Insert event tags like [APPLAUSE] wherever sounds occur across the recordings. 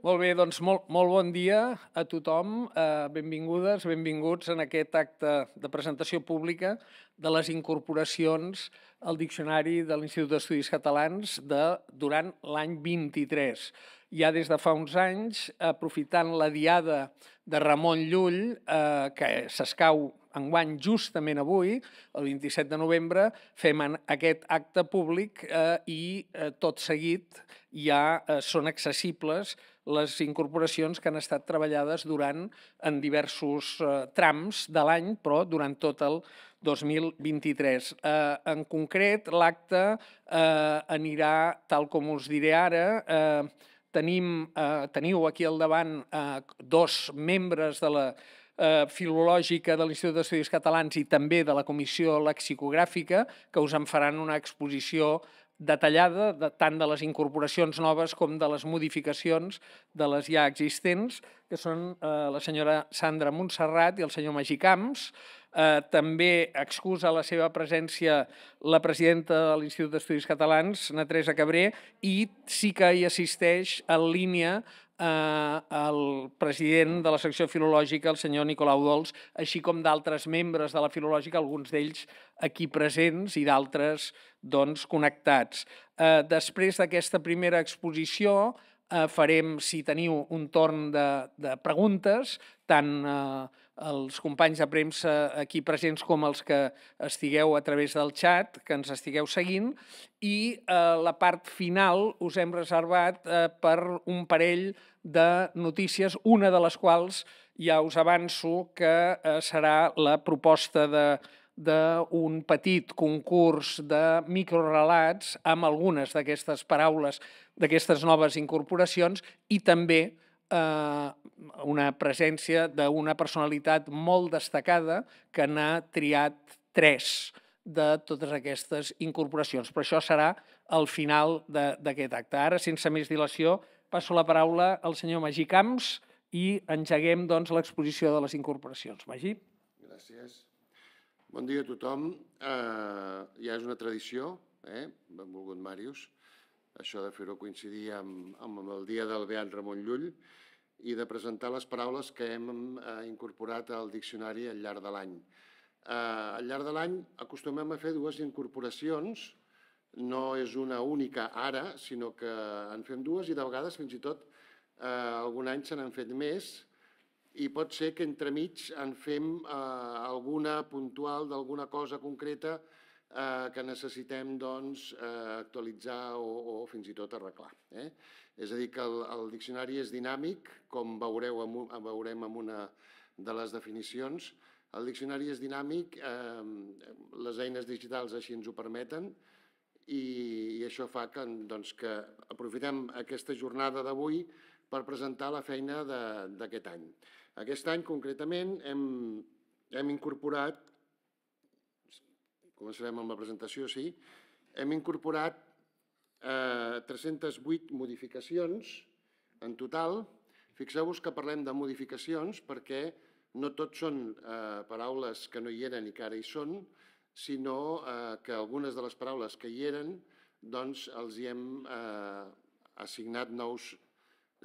Molt bé, doncs molt, molt bon dia a tothom. Eh, benvingudes, benvinguts en aquest acte de presentació pública de les incorporacions al Diccionari de l'Institut d'Estudis Catalans de, durant l'any 23. Ja des de fa uns anys, aprofitant la diada de Ramon Llull, eh, que s'escau enguany justament avui, el 27 de novembre, fem aquest acte públic eh, i eh, tot seguit ja eh, són accessibles les incorporacions que han estat treballades durant en diversos eh, trams de l'any, però durant tot el 2023. Eh, en concret, l'acte eh, anirà, tal com us diré ara, eh, tenim, eh, teniu aquí al davant eh, dos membres de la eh, filològica de l'Institut d'Estudis Catalans i també de la Comissió Lexicogràfica, que us en faran una exposició detallada de, tant de les incorporacions noves com de les modificacions de les ja existents, que són eh, la senyora Sandra Montserrat i el senyor Magí Camps. Eh, també excusa la seva presència la presidenta de l'Institut d'Estudis Catalans, na Teresa Cabré, i sí que hi assisteix en línia eh, el president de la secció filològica, el senyor Nicolau Dols, així com d'altres membres de la filològica, alguns d'ells aquí presents i d'altres doncs, connectats. Eh, després d'aquesta primera exposició, eh, farem, si teniu, un torn de, de preguntes, tant eh, els companys de premsa aquí presents com els que estigueu a través del xat, que ens estigueu seguint, i eh, la part final us hem reservat eh, per un parell de notícies, una de les quals ja us avanço que eh, serà la proposta de d'un petit concurs de microrelats amb algunes d'aquestes paraules, d'aquestes noves incorporacions i també eh, una presència d'una personalitat molt destacada que n'ha triat tres de totes aquestes incorporacions. Però això serà al final d'aquest acte. Ara, sense més dilació, passo la paraula al senyor Magí Camps i engeguem doncs, l'exposició de les incorporacions. Magí. Gràcies. Bon dia a tothom. Uh, ja és una tradició, eh? benvolgut Màrius, això de fer-ho coincidir amb, amb el dia del Beat Ramon Llull, i de presentar les paraules que hem eh, incorporat al diccionari al llarg de l'any. Eh, al llarg de l'any acostumem a fer dues incorporacions, no és una única ara, sinó que en fem dues i de vegades fins i tot eh, algun any se n'han fet més i pot ser que entremig en fem eh, alguna puntual d'alguna cosa concreta eh, que necessitem doncs, eh, actualitzar o, o fins i tot arreglar. Eh? És a dir, que el, el diccionari és dinàmic, com veureu amb, veurem en una de les definicions. El diccionari és dinàmic, eh, les eines digitals així ens ho permeten, i, i això fa que, doncs, que aprofitem aquesta jornada d'avui per presentar la feina d'aquest any. Aquest any, concretament, hem, hem incorporat Començarem amb la presentació, sí. Hem incorporat eh, 308 modificacions en total. Fixeu-vos que parlem de modificacions perquè no tot són eh, paraules que no hi eren i que ara hi són, sinó eh, que algunes de les paraules que hi eren doncs els hi hem eh, assignat nous,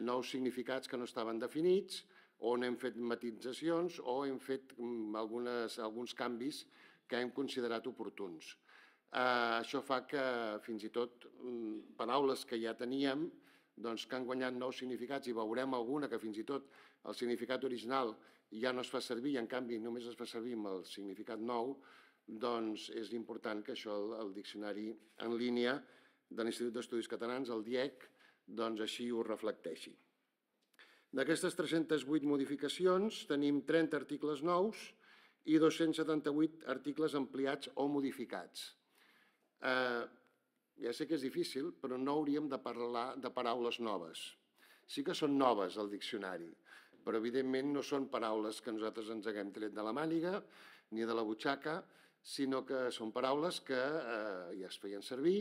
nous significats que no estaven definits, on hem fet matitzacions o hem fet mm, algunes, alguns canvis que hem considerat oportuns. Eh, això fa que fins i tot mm, paraules que ja teníem doncs, que han guanyat nous significats i veurem alguna que fins i tot el significat original ja no es fa servir i en canvi només es fa servir amb el significat nou, doncs és important que això el, el diccionari en línia de l'Institut d'Estudis Catalans, el DIEC, doncs així ho reflecteixi. D'aquestes 308 modificacions tenim 30 articles nous, i 278 articles ampliats o modificats. Eh, ja sé que és difícil, però no hauríem de parlar de paraules noves. Sí que són noves al diccionari, però evidentment no són paraules que nosaltres ens haguem tret de la màniga ni de la butxaca, sinó que són paraules que eh, ja es feien servir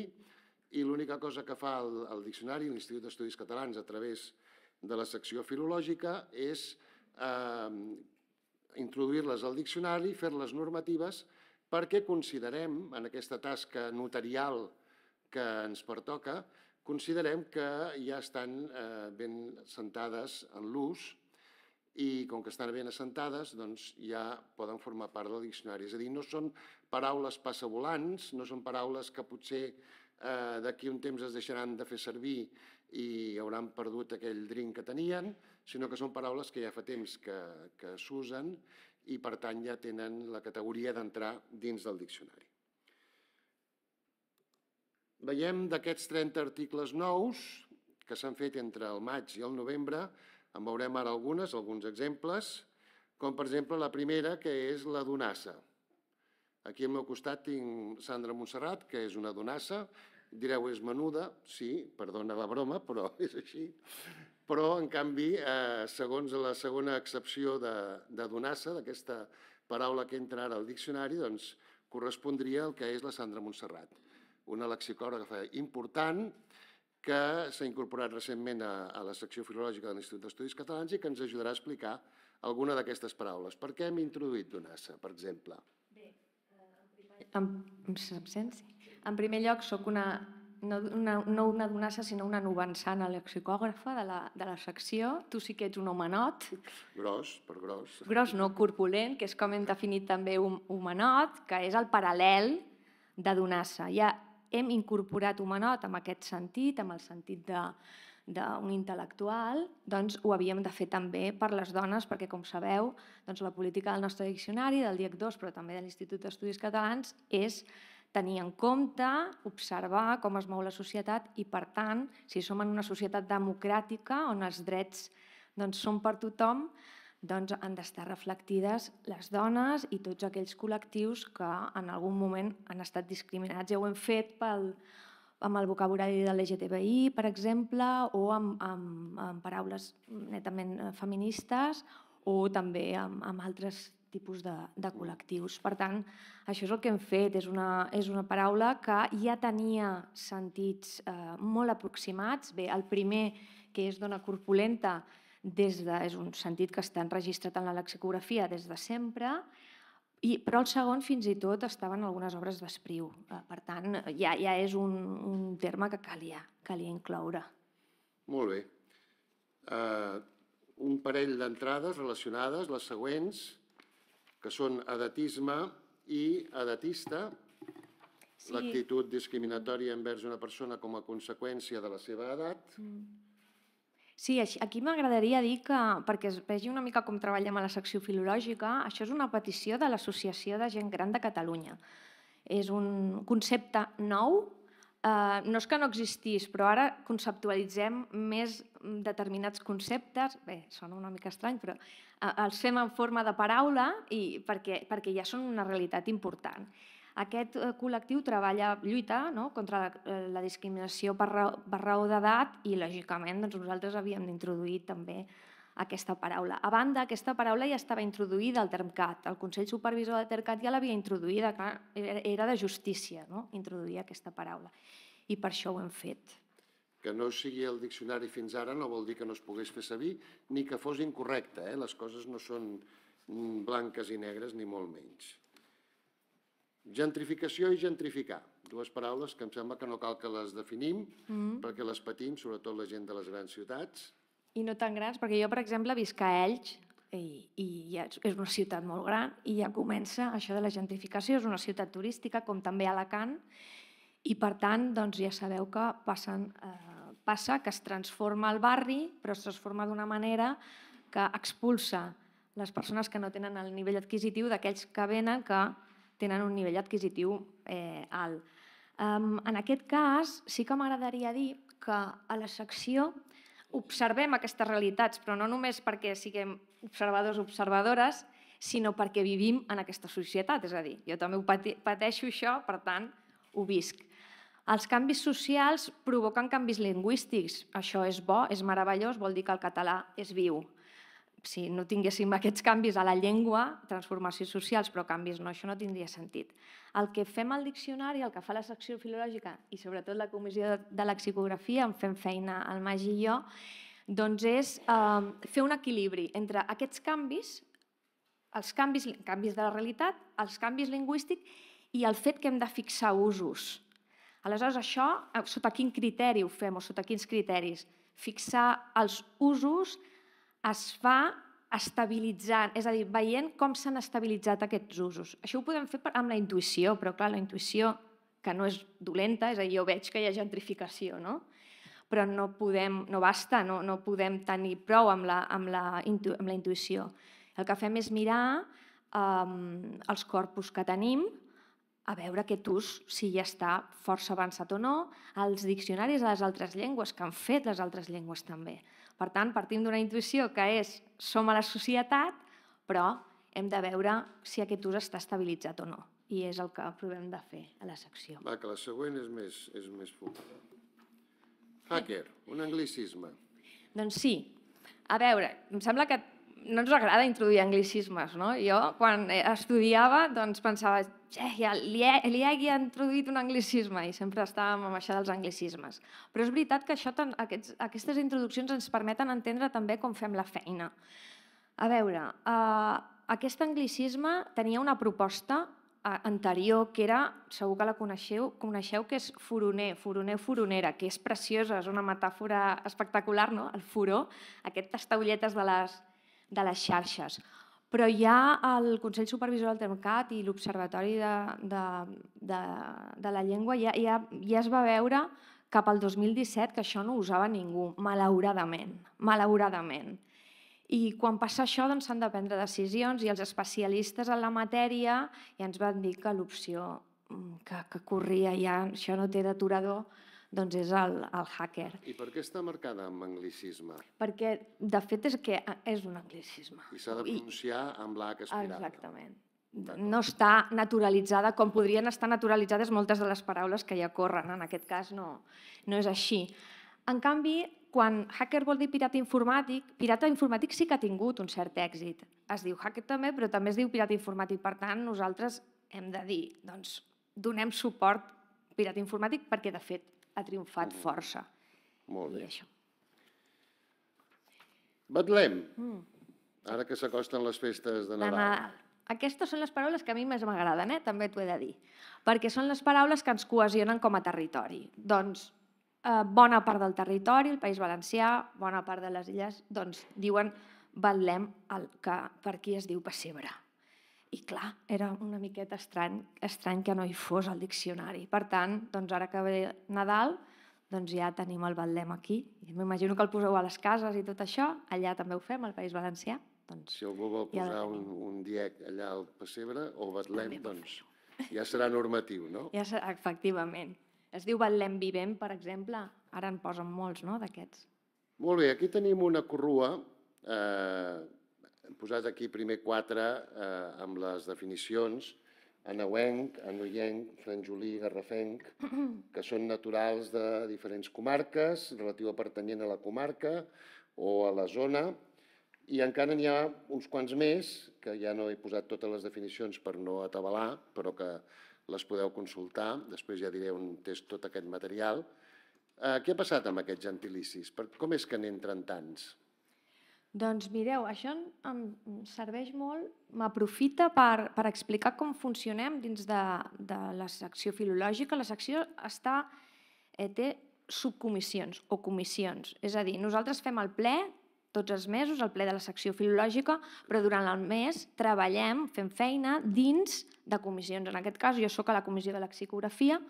i l'única cosa que fa el, el diccionari, l'Institut d'Estudis Catalans, a través de la secció filològica, és eh, introduir-les al diccionari, fer-les normatives, perquè considerem, en aquesta tasca notarial que ens pertoca, considerem que ja estan eh, ben sentades en l'ús i com que estan ben assentades, doncs ja poden formar part del diccionari. És a dir, no són paraules passavolants, no són paraules que potser eh, d'aquí un temps es deixaran de fer servir i hauran perdut aquell drink que tenien, sinó que són paraules que ja fa temps que, que s'usen i per tant ja tenen la categoria d'entrar dins del diccionari. Veiem d'aquests 30 articles nous que s'han fet entre el maig i el novembre, en veurem ara algunes, alguns exemples, com per exemple la primera, que és la donassa. Aquí al meu costat tinc Sandra Montserrat, que és una donassa. Direu, és menuda? Sí, perdona la broma, però [LAUGHS] és així. Però, en canvi, eh, segons la segona excepció de, de donassa, d'aquesta paraula que entra ara al diccionari, doncs correspondria al que és la Sandra Montserrat, una lexicògrafa important que s'ha incorporat recentment a, a la secció filològica de l'Institut d'Estudis Catalans i que ens ajudarà a explicar alguna d'aquestes paraules. Per què hem introduït donassa, per exemple? Bé, eh, en, en, en primer lloc, sóc una no una, no una donassa, sinó una novençana lexicògrafa de la, de la secció. Tu sí que ets un homenot. Gros, per gros. Gros, no corpulent, que és com hem definit també un homenot, que és el paral·lel de donassa. Ja hem incorporat homenot amb aquest sentit, amb el sentit de d'un intel·lectual, doncs ho havíem de fer també per les dones, perquè, com sabeu, doncs la política del nostre diccionari, del DIEC 2, però també de l'Institut d'Estudis Catalans, és tenir en compte, observar com es mou la societat i, per tant, si som en una societat democràtica on els drets doncs, són per tothom, doncs han d'estar reflectides les dones i tots aquells col·lectius que en algun moment han estat discriminats. Ja ho hem fet pel, amb el vocabulari de l'LGTBI, per exemple, o amb, amb, amb paraules netament feministes, o també amb, amb altres tipus de, de col·lectius. Per tant, això és el que hem fet, és una, és una paraula que ja tenia sentits eh, molt aproximats. Bé, el primer, que és dona corpulenta, des de, és un sentit que està enregistrat en la lexicografia des de sempre, i, però el segon fins i tot estava en algunes obres d'Espriu. Eh, per tant, ja, ja és un, un terme que calia, calia incloure. Molt bé. Uh, un parell d'entrades relacionades, les següents que són edatisme i edatista, sí. l'actitud discriminatòria envers una persona com a conseqüència de la seva edat. Mm. Sí, aquí m'agradaria dir que, perquè es vegi una mica com treballem a la secció filològica, això és una petició de l'Associació de Gent Gran de Catalunya. És un concepte nou Uh, no és que no existís, però ara conceptualitzem més determinats conceptes, bé, sona una mica estrany, però uh, els fem en forma de paraula i perquè, perquè ja són una realitat important. Aquest uh, col·lectiu treballa, lluita no? contra la, la discriminació per raó, per raó d'edat i, lògicament, doncs nosaltres havíem d'introduir també aquesta paraula. A banda, aquesta paraula ja estava introduïda al TERMCAT. El Consell Supervisor del TERMCAT ja l'havia introduïda, clar, era de justícia no? introduir aquesta paraula. I per això ho hem fet. Que no sigui el diccionari fins ara no vol dir que no es pogués fer servir ni que fos incorrecte. Eh? Les coses no són blanques i negres ni molt menys. Gentrificació i gentrificar. Dues paraules que em sembla que no cal que les definim mm -hmm. perquè les patim, sobretot la gent de les grans ciutats i no tan grans, perquè jo, per exemple, visc a Elx, i, i ja és una ciutat molt gran, i ja comença això de la gentrificació, és una ciutat turística, com també Alacant, i per tant, doncs, ja sabeu que passen, eh, passa que es transforma el barri, però es transforma d'una manera que expulsa les persones que no tenen el nivell adquisitiu d'aquells que venen que tenen un nivell adquisitiu eh, alt. Um, en aquest cas, sí que m'agradaria dir que a la secció observem aquestes realitats, però no només perquè siguem observadors o observadores, sinó perquè vivim en aquesta societat. És a dir, jo també ho pateixo això, per tant, ho visc. Els canvis socials provoquen canvis lingüístics. Això és bo, és meravellós, vol dir que el català és viu si no tinguéssim aquests canvis a la llengua, transformacions socials, però canvis no, això no tindria sentit. El que fem al diccionari, el que fa la secció filològica i sobretot la comissió de lexicografia, en fem feina al Magi i jo, doncs és eh, fer un equilibri entre aquests canvis, els canvis, canvis de la realitat, els canvis lingüístics i el fet que hem de fixar usos. Aleshores, això, eh, sota quin criteri ho fem o sota quins criteris? Fixar els usos es fa estabilitzant, és a dir, veient com s'han estabilitzat aquests usos. Això ho podem fer amb la intuïció, però clar, la intuïció, que no és dolenta, és a dir, jo veig que hi ha gentrificació, no? però no podem, no basta, no, no podem tenir prou amb la, amb, la, amb la intuïció. El que fem és mirar um, els corpus que tenim, a veure aquest ús, si ja està força avançat o no, els diccionaris de les altres llengües, que han fet les altres llengües també. Per tant, partim d'una intuïció que és som a la societat, però hem de veure si aquest ús està estabilitzat o no. I és el que provem de fer a la secció. Va, que la següent és més, és més focada. Hacker, un anglicisme. Doncs sí. A veure, em sembla que no ens agrada introduir anglicismes, no? Jo, quan estudiava, doncs pensava, eh, ja, l'IEG ha introduït un anglicisme i sempre estàvem amb això dels anglicismes. Però és veritat que això, aquests, aquestes introduccions ens permeten entendre també com fem la feina. A veure, eh, aquest anglicisme tenia una proposta anterior, que era, segur que la coneixeu, coneixeu que és furoner, furoner, furonera, que és preciosa, és una metàfora espectacular, no? el furó, aquestes taulletes de les, de les xarxes. Però ja el Consell Supervisor del Termcat i l'Observatori de, de, de, de la Llengua ja, ja, ja es va veure cap al 2017 que això no usava ningú, malauradament, malauradament. I quan passa això doncs, s'han doncs, de prendre decisions i els especialistes en la matèria ja ens van dir que l'opció mm, que, que corria ja, això no té d'aturador, doncs és el, el hacker. I per què està marcada amb anglicisme? Perquè, de fet, és que és un anglicisme. I s'ha de pronunciar I... amb l'H aspirada. Exactament. No està naturalitzada com podrien estar naturalitzades moltes de les paraules que ja corren. En aquest cas no, no és així. En canvi, quan hacker vol dir pirata informàtic, pirata informàtic sí que ha tingut un cert èxit. Es diu hacker també, però també es diu pirata informàtic. Per tant, nosaltres hem de dir, doncs, donem suport pirata informàtic perquè, de fet, ha triomfat mm. força. Molt bé. I això. Betlem. Mm. Ara que s'acosten les festes de Nadal. De Nadal. Aquestes són les paraules que a mi més m'agraden, eh? també t'ho he de dir, perquè són les paraules que ens cohesionen com a territori. Doncs eh, bona part del territori, el País Valencià, bona part de les illes, doncs diuen Betlem, el que per aquí es diu pessebre. I clar, era una miqueta estrany, estrany que no hi fos al diccionari. Per tant, doncs ara que ve Nadal, doncs ja tenim el Betlem aquí. M'imagino que el poseu a les cases i tot això, allà també ho fem, al País Valencià. Doncs si algú vol posar ja un, un diec allà al pessebre o Betlem, doncs ja serà normatiu, no? Ja serà, efectivament. Es diu Betlem Vivent, per exemple. Ara en posen molts, no?, d'aquests. Molt bé, aquí tenim una corrua eh, hem posat aquí primer quatre eh, amb les definicions, anauenc, anoienc, franjolí, garrafenc, que són naturals de diferents comarques, relatiu a pertanyent a la comarca o a la zona, i encara n'hi ha uns quants més, que ja no he posat totes les definicions per no atabalar, però que les podeu consultar, després ja diré on és tot aquest material. Eh, què ha passat amb aquests gentilicis? Com és que n'entren tants? Doncs mireu, això em serveix molt, m'aprofita per, per explicar com funcionem dins de, de la secció filològica. La secció està, eh, té subcomissions o comissions. És a dir, nosaltres fem el ple tots els mesos, el ple de la secció filològica, però durant el mes treballem, fem feina dins de comissions. En aquest cas, jo sóc a la comissió de lexicografia,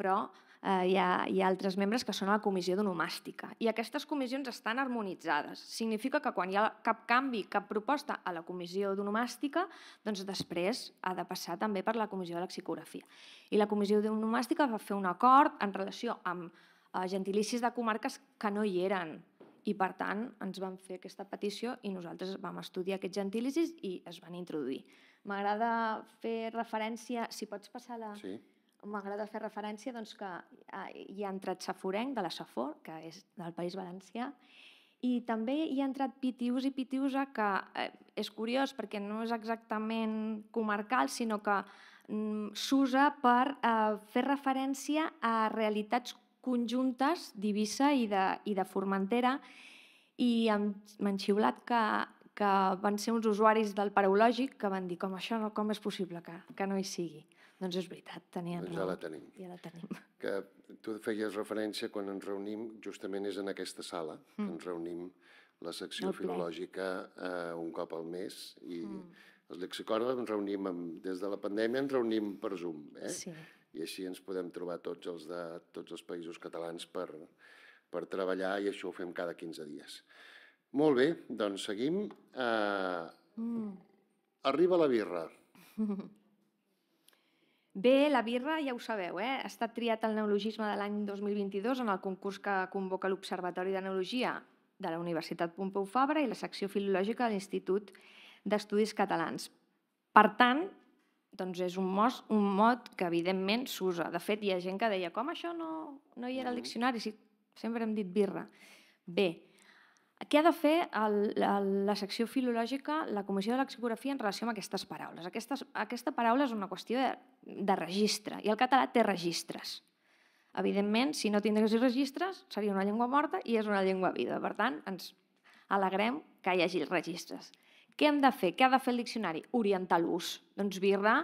però eh, hi, ha, hi ha altres membres que són a la comissió d'onomàstica. I aquestes comissions estan harmonitzades. Significa que quan hi ha cap canvi, cap proposta a la comissió d'onomàstica, doncs després ha de passar també per la comissió de lexicografia. I la comissió d'onomàstica va fer un acord en relació amb eh, gentilicis de comarques que no hi eren i per tant ens van fer aquesta petició i nosaltres vam estudiar aquests gentilicis i es van introduir. M'agrada fer referència, si pots passar la... Sí m'agrada fer referència doncs, que eh, hi ha entrat Saforenc, de la Safor, que és del País Valencià, i també hi ha entrat Pitius i Pitiusa, que eh, és curiós perquè no és exactament comarcal, sinó que mm, s'usa per eh, fer referència a realitats conjuntes d'Ibissa i, de, i de Formentera, i m'han xiulat que, que van ser uns usuaris del paraulògic que van dir com això no, com és possible que, que no hi sigui. Doncs és veritat, tenien Doncs raó. ja la tenim. Ja la tenim. Que tu feies referència quan ens reunim, justament és en aquesta sala, que ens reunim la secció Mm. El filològica eh, un cop al mes i els lexicòrds ens reunim, amb, des de la pandèmia ens reunim per Zoom, eh? Sí. I així ens podem trobar tots els de tots els països catalans per, per treballar i això ho fem cada 15 dies. Molt bé, doncs seguim. Eh, Mm. arriba la birra. [LAUGHS] Bé, la birra, ja ho sabeu, eh? ha estat triat el neologisme de l'any 2022 en el concurs que convoca l'Observatori de Neologia de la Universitat Pompeu Fabra i la secció filològica de l'Institut d'Estudis Catalans. Per tant, doncs és un, mos, un mot que evidentment s'usa. De fet, hi ha gent que deia com això no, no hi era al diccionari, si sempre hem dit birra. Bé, què ha de fer el, el, la secció filològica, la Comissió de Lexicografia en relació amb aquestes paraules? Aquestes, aquesta paraula és una qüestió de, de registre i el català té registres. Evidentment, si no tingués registres, seria una llengua morta i és una llengua viva. Per tant, ens alegrem que hi hagi registres. Què hem de fer? Què ha de fer el diccionari? Orientar l'ús. Doncs birra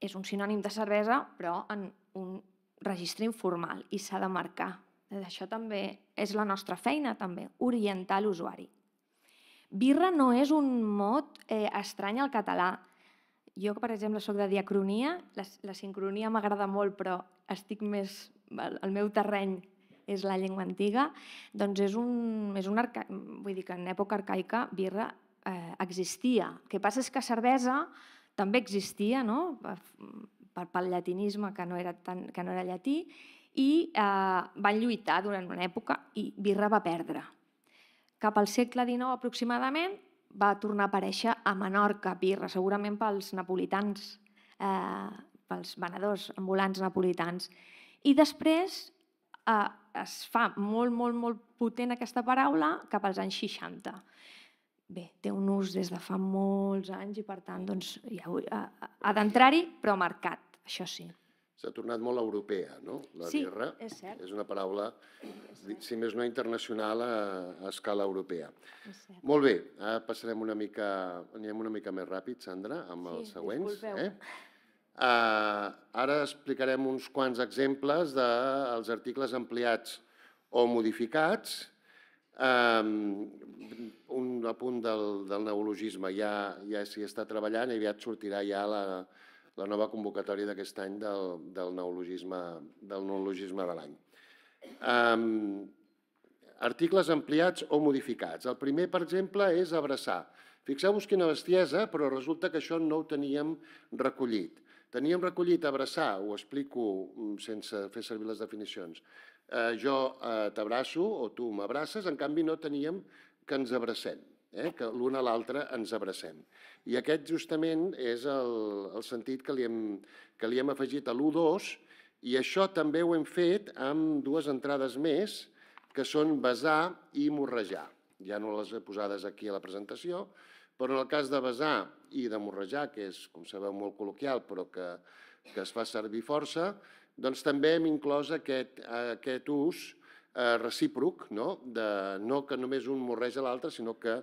és un sinònim de cervesa, però en un registre informal i s'ha de marcar. Això també és la nostra feina, també, orientar l'usuari. Birra no és un mot eh, estrany al català. Jo, per exemple, sóc de diacronia, la, la sincronia m'agrada molt, però estic més... El, el meu terreny és la llengua antiga, doncs és un, és un arca... vull dir que en època arcaica birra eh, existia. El que passa és que cervesa també existia, no? Per, per, pel llatinisme, que no era, tan, que no era llatí, i eh, van lluitar durant una època i birra va perdre. Cap al segle XIX aproximadament va tornar a aparèixer a Menorca birra, segurament pels napolitans, eh, pels venedors ambulants napolitans. I després eh, es fa molt, molt, molt potent aquesta paraula cap als anys 60. Bé, té un ús des de fa molts anys i per tant doncs, ja, ha, ha d'entrar-hi, però marcat, això sí. S'ha tornat molt europea, no? La Sí, birra. és cert. És una paraula, si més no internacional, a, a escala europea. Molt bé, ara passarem una mica, anirem una mica més ràpid, Sandra, amb Sí, els següents. disculpeu. Eh? Uh, ara explicarem uns quants exemples dels articles ampliats o modificats. Um, un apunt del, del neologisme, ja, ja s'hi està treballant i aviat sortirà ja la, la nova convocatòria d'aquest any del, del, neologisme, del neologisme de l'any. Um, articles ampliats o modificats. El primer, per exemple, és abraçar. Fixeu-vos quina bestiesa, però resulta que això no ho teníem recollit. Teníem recollit abraçar, ho explico mm, sense fer servir les definicions. Eh, jo eh, t'abraço o tu m'abraces, en canvi no teníem que ens abracem, eh? que l'un a l'altre ens abracem. I aquest justament és el, el sentit que li, hem, que li hem afegit a l'1-2 i això també ho hem fet amb dues entrades més, que són besar i morrejar. Ja no les he posades aquí a la presentació, però en el cas de besar i de morrejar, que és, com sabeu, molt col·loquial, però que, que es fa servir força, doncs també hem inclòs aquest, aquest ús eh, recíproc, no? De, no que només un morreja l'altre, sinó que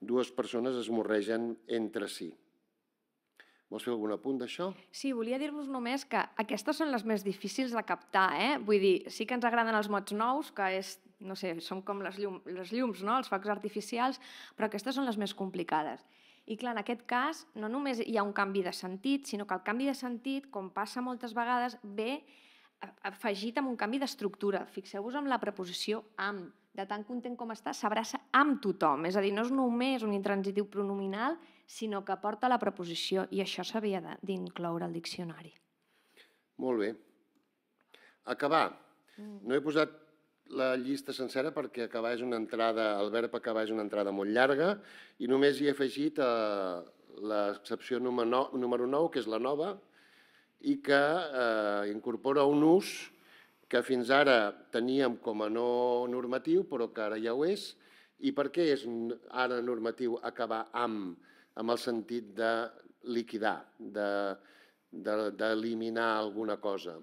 dues persones es morregen entre si. Vols fer algun apunt d'això? Sí, volia dir-vos només que aquestes són les més difícils de captar, eh? Vull dir, sí que ens agraden els mots nous, que és, no sé, són com les, llum, les llums, no? els focs artificials, però aquestes són les més complicades. I clar, en aquest cas, no només hi ha un canvi de sentit, sinó que el canvi de sentit, com passa moltes vegades, ve afegit amb un canvi d'estructura. Fixeu-vos en la preposició amb. De tan content com està, s'abraça amb tothom. És a dir, no és només un intransitiu pronominal, sinó que porta la preposició i això s'havia d'incloure al diccionari. Molt bé. Acabar. No he posat la llista sencera perquè acabar és una entrada, el verb acabar és una entrada molt llarga i només hi he afegit eh, l'excepció número 9, que és la nova, i que eh, incorpora un ús que fins ara teníem com a no normatiu, però que ara ja ho és. I per què és ara normatiu acabar amb, amb el sentit de liquidar, d'eliminar de, de, alguna cosa?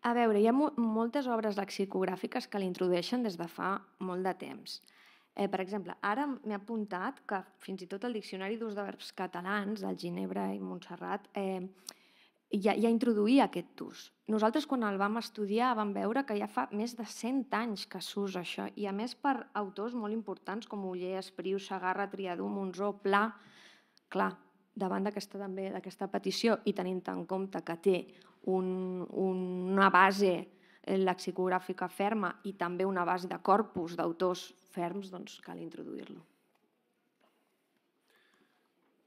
A veure, hi ha mo moltes obres lexicogràfiques que l'introdueixen des de fa molt de temps. Eh, per exemple, ara m'he apuntat que fins i tot el Diccionari d'ús de verbs catalans, del Ginebra i Montserrat, eh, ja, ja introduïa aquest ús. Nosaltres, quan el vam estudiar, vam veure que ja fa més de 100 anys que s'usa això, i a més per autors molt importants com Uller, Espriu, Sagarra, Triadú, Monzó, Pla. Clar, davant d'aquesta també d'aquesta petició i tenint en compte que té un, una base lexicogràfica ferma i també una base de corpus d'autors ferms, doncs cal introduir-lo.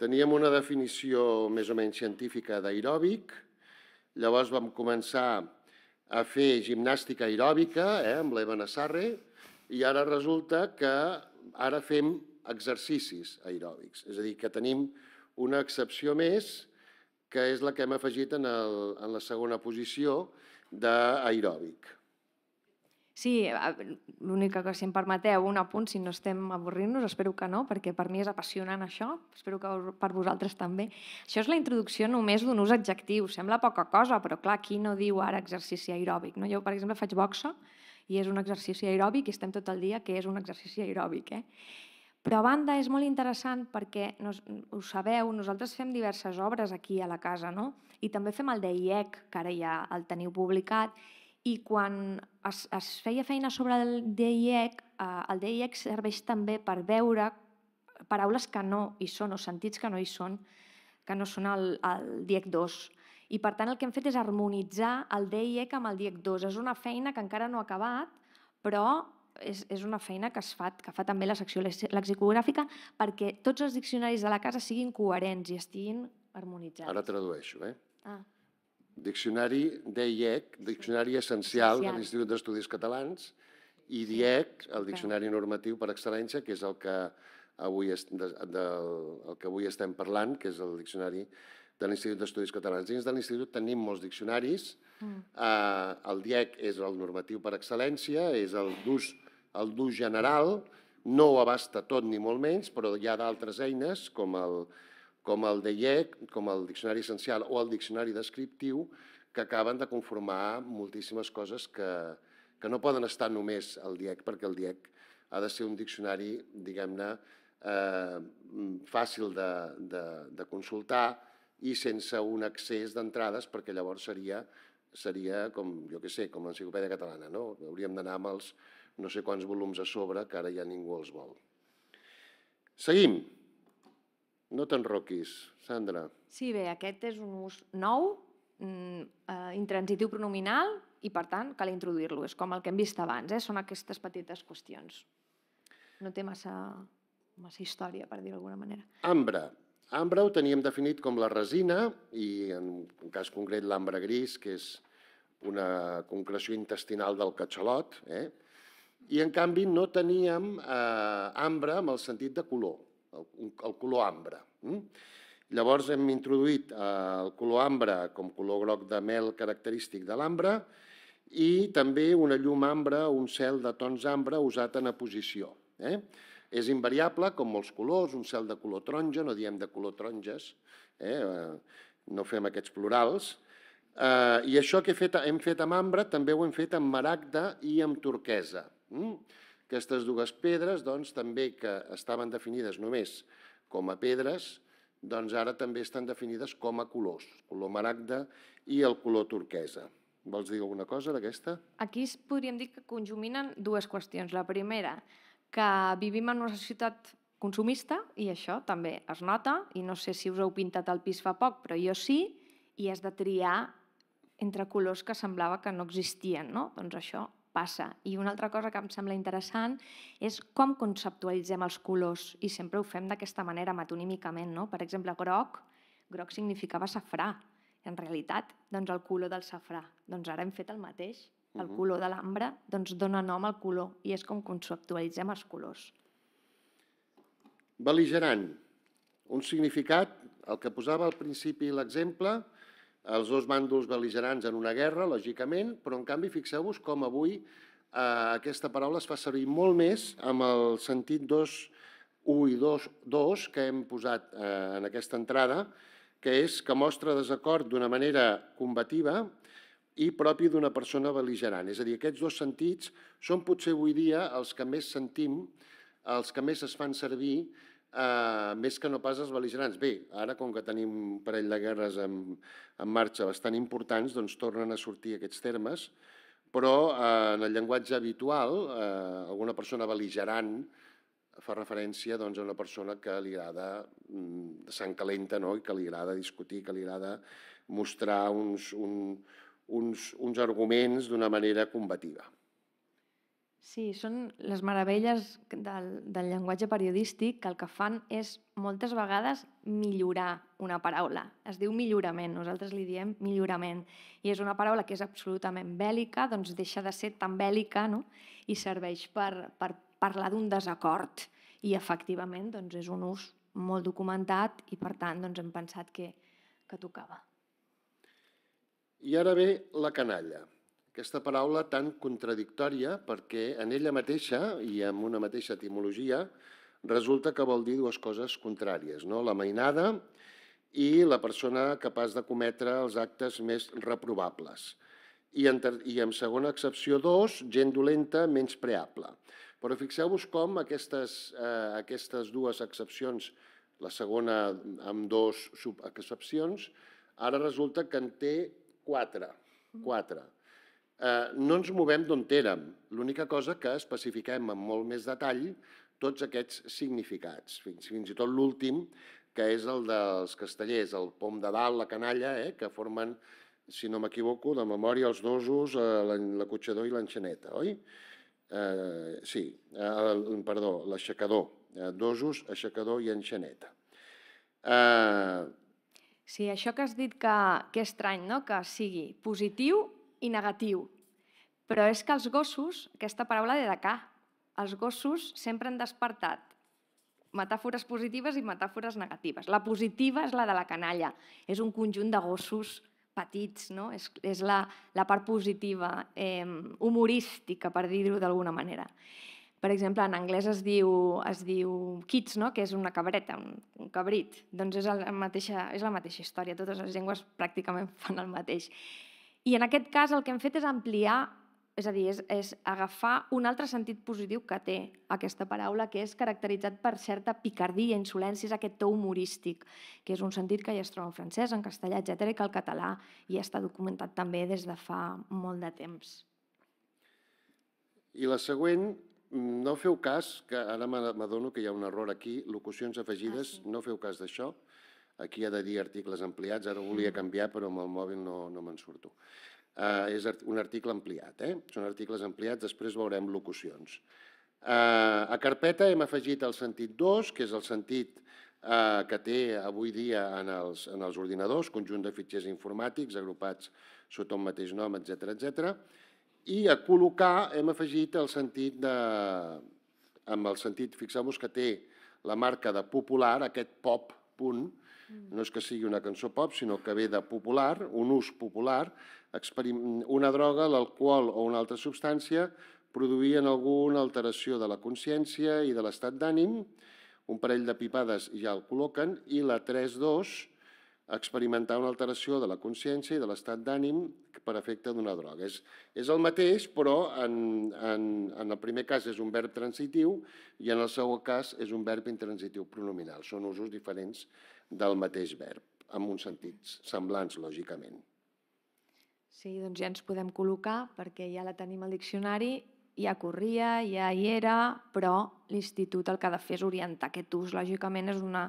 Teníem una definició més o menys científica d'aeròbic, llavors vam començar a fer gimnàstica aeròbica eh, amb l'Eva Nassarre i ara resulta que ara fem exercicis aeròbics, és a dir, que tenim una excepció més que és la que hem afegit en, el, en la segona posició d'aeròbic. Sí, l'únic que si em permeteu un apunt, si no estem avorrint-nos, espero que no, perquè per mi és apassionant això, espero que per vosaltres també. Això és la introducció només d'un ús adjectiu, sembla poca cosa, però clar, qui no diu ara exercici aeròbic? No? Jo, per exemple, faig boxa i és un exercici aeròbic i estem tot el dia que és un exercici aeròbic. Eh? Però a banda és molt interessant perquè, no, ho sabeu, nosaltres fem diverses obres aquí a la casa, no? I també fem el DIEC, que ara ja el teniu publicat, i quan es, es feia feina sobre el DIEC, eh, el DIEC serveix també per veure paraules que no hi són o sentits que no hi són, que no són el, el DIEC 2. I per tant el que hem fet és harmonitzar el DIEC amb el DIEC 2. És una feina que encara no ha acabat, però és, és una feina que es fa, que fa també la secció lexicogràfica perquè tots els diccionaris de la casa siguin coherents i estiguin harmonitzats. Ara tradueixo, eh? Ah. Diccionari DIEC, Diccionari Essencial, Essencial. de l'Institut d'Estudis Catalans, i DIEC, el Diccionari Normatiu per excel·lència, que és el que avui, est, de, de, el que avui estem parlant, que és el Diccionari de l'Institut d'Estudis Catalans. Dins de l'Institut tenim molts diccionaris. Mm. Eh, el DIEC és el normatiu per excel·lència, és el d'ús el d'ús general, no ho abasta tot ni molt menys, però hi ha d'altres eines com el, com el DIEC, com el Diccionari Essencial o el Diccionari Descriptiu, que acaben de conformar moltíssimes coses que, que no poden estar només al DIEC, perquè el DIEC ha de ser un diccionari, diguem-ne, eh, fàcil de, de, de consultar i sense un accés d'entrades, perquè llavors seria, seria com, jo què sé, com l'enciclopèdia catalana, no? Hauríem d'anar amb els no sé quants volums a sobre, que ara ja ningú els vol. Seguim. No t'enroquis, Sandra. Sí, bé, aquest és un ús nou, mm, eh, intransitiu pronominal, i per tant cal introduir-lo. És com el que hem vist abans, eh? són aquestes petites qüestions. No té massa, massa història, per dir d'alguna manera. Ambre. Ambre ho teníem definit com la resina i en un cas concret l'ambre gris, que és una concreció intestinal del catxalot, eh? i en canvi no teníem eh, ambre amb el sentit de color, el, el color ambre. Mm? Llavors hem introduït eh, el color ambre com color groc de mel característic de l'ambre i també una llum ambre, un cel de tons ambre usat en aposició. Eh? És invariable, com molts colors, un cel de color taronja, no diem de color taronges, eh? no fem aquests plurals, Eh, I això que he fet, hem fet amb ambre també ho hem fet amb maragda i amb turquesa. Mm? Aquestes dues pedres, doncs, també que estaven definides només com a pedres, doncs ara també estan definides com a colors, color maragda i el color turquesa. Vols dir alguna cosa d'aquesta? Aquí podríem dir que conjuminen dues qüestions. La primera, que vivim en una societat consumista i això també es nota i no sé si us heu pintat el pis fa poc, però jo sí, i has de triar entre colors que semblava que no existien, no? Doncs això passa. I una altra cosa que em sembla interessant és com conceptualitzem els colors i sempre ho fem d'aquesta manera metonímicament. No? Per exemple, groc, groc significava safrà. En realitat, doncs el color del safrà. Doncs ara hem fet el mateix. El color de l'ambre doncs, dona nom al color i és com conceptualitzem els colors. Beligerant. Un significat, el que posava al principi l'exemple, els dos bàndols beligerants en una guerra, lògicament, però en canvi fixeu-vos com avui eh, aquesta paraula es fa servir molt més amb el sentit 2, 1 i 2, 2 que hem posat eh, en aquesta entrada, que és que mostra desacord d'una manera combativa i propi d'una persona beligerant. És a dir, aquests dos sentits són potser avui dia els que més sentim els que més es fan servir, eh, més que no pas els beligerants. Bé, ara com que tenim un parell de guerres en, en marxa bastant importants, doncs tornen a sortir aquests termes, però eh, en el llenguatge habitual, eh, alguna persona beligerant fa referència doncs, a una persona que li agrada mm, de sang calenta no? i que li agrada discutir, que li agrada mostrar uns, un, uns, uns arguments d'una manera combativa. Sí, són les meravelles del, del llenguatge periodístic que el que fan és moltes vegades millorar una paraula. Es diu millorament, nosaltres li diem millorament. I és una paraula que és absolutament bèl·lica, doncs deixa de ser tan bèl·lica no? i serveix per, per parlar d'un desacord. I efectivament doncs, és un ús molt documentat i per tant doncs, hem pensat que, que tocava. I ara ve la canalla. Aquesta paraula tan contradictòria perquè en ella mateixa i amb una mateixa etimologia resulta que vol dir dues coses contràries, no? la mainada i la persona capaç de cometre els actes més reprovables. I en, i en segona excepció dos, gent dolenta, menys preable. Però fixeu-vos com aquestes, eh, aquestes dues excepcions, la segona amb dos subexcepcions, ara resulta que en té Quatre. Quatre. Eh, no ens movem d'on érem. L'única cosa que especifiquem amb molt més detall tots aquests significats. Fins, fins i tot l'últim, que és el dels castellers, el pom de dalt, la canalla, eh, que formen, si no m'equivoco, de memòria els dosos, eh, l'acotxador i l'enxaneta, oi? Eh, sí, eh, perdó, l'aixecador. Eh, dosos, aixecador i enxaneta. Eh, Sí, això que has dit que, que és estrany, no? que sigui positiu i negatiu. Però és que els gossos, aquesta paraula de cá, els gossos sempre han despertat metàfores positives i metàfores negatives. La positiva és la de la canalla, és un conjunt de gossos petits, no? és, és la, la part positiva, eh, humorística, per dir-ho d'alguna manera. Per exemple, en anglès es diu, es diu kids, no? que és una cabreta, un, un cabrit. Doncs és, el mateixa, és la mateixa història, totes les llengües pràcticament [LAUGHS] fan el mateix. I en aquest cas el que hem fet és ampliar, és a dir, és, és agafar un altre sentit positiu que té aquesta paraula, que és caracteritzat per certa picardia, insolència, és aquest to humorístic, que és un sentit que ja es troba en francès, en castellà, etc i que el català ja està documentat també des de fa molt de temps. I la següent no feu cas, que ara m'adono que hi ha un error aquí, locucions afegides, ah, sí. no feu cas d'això. Aquí ha de dir articles ampliats, ara ho volia canviar però amb el mòbil no, no me'n surto. Uh, és un article ampliat, eh? són articles ampliats, després veurem locucions. Uh, a carpeta hem afegit el sentit 2, que és el sentit uh, que té avui dia en els, en els ordinadors, conjunt de fitxers informàtics agrupats sota un mateix nom, etc etc. I a col·locar hem afegit el sentit de, amb el sentit, fixeu-vos que té la marca de popular, aquest pop punt, no és que sigui una cançó pop, sinó que ve de popular, un ús popular, una droga, l'alcohol o una altra substància produïen alguna alteració de la consciència i de l'estat d'ànim, un parell de pipades ja el col·loquen, i la 3-2, experimentar una alteració de la consciència i de l'estat d'ànim per efecte d'una droga. És, és el mateix, però en, en, en el primer cas és un verb transitiu i en el segon cas és un verb intransitiu pronominal. Són usos diferents del mateix verb, amb uns sentits semblants, lògicament. Sí, doncs ja ens podem col·locar perquè ja la tenim al diccionari, ja corria, ja hi era, però l'institut el que ha de fer és orientar aquest ús. Lògicament és una,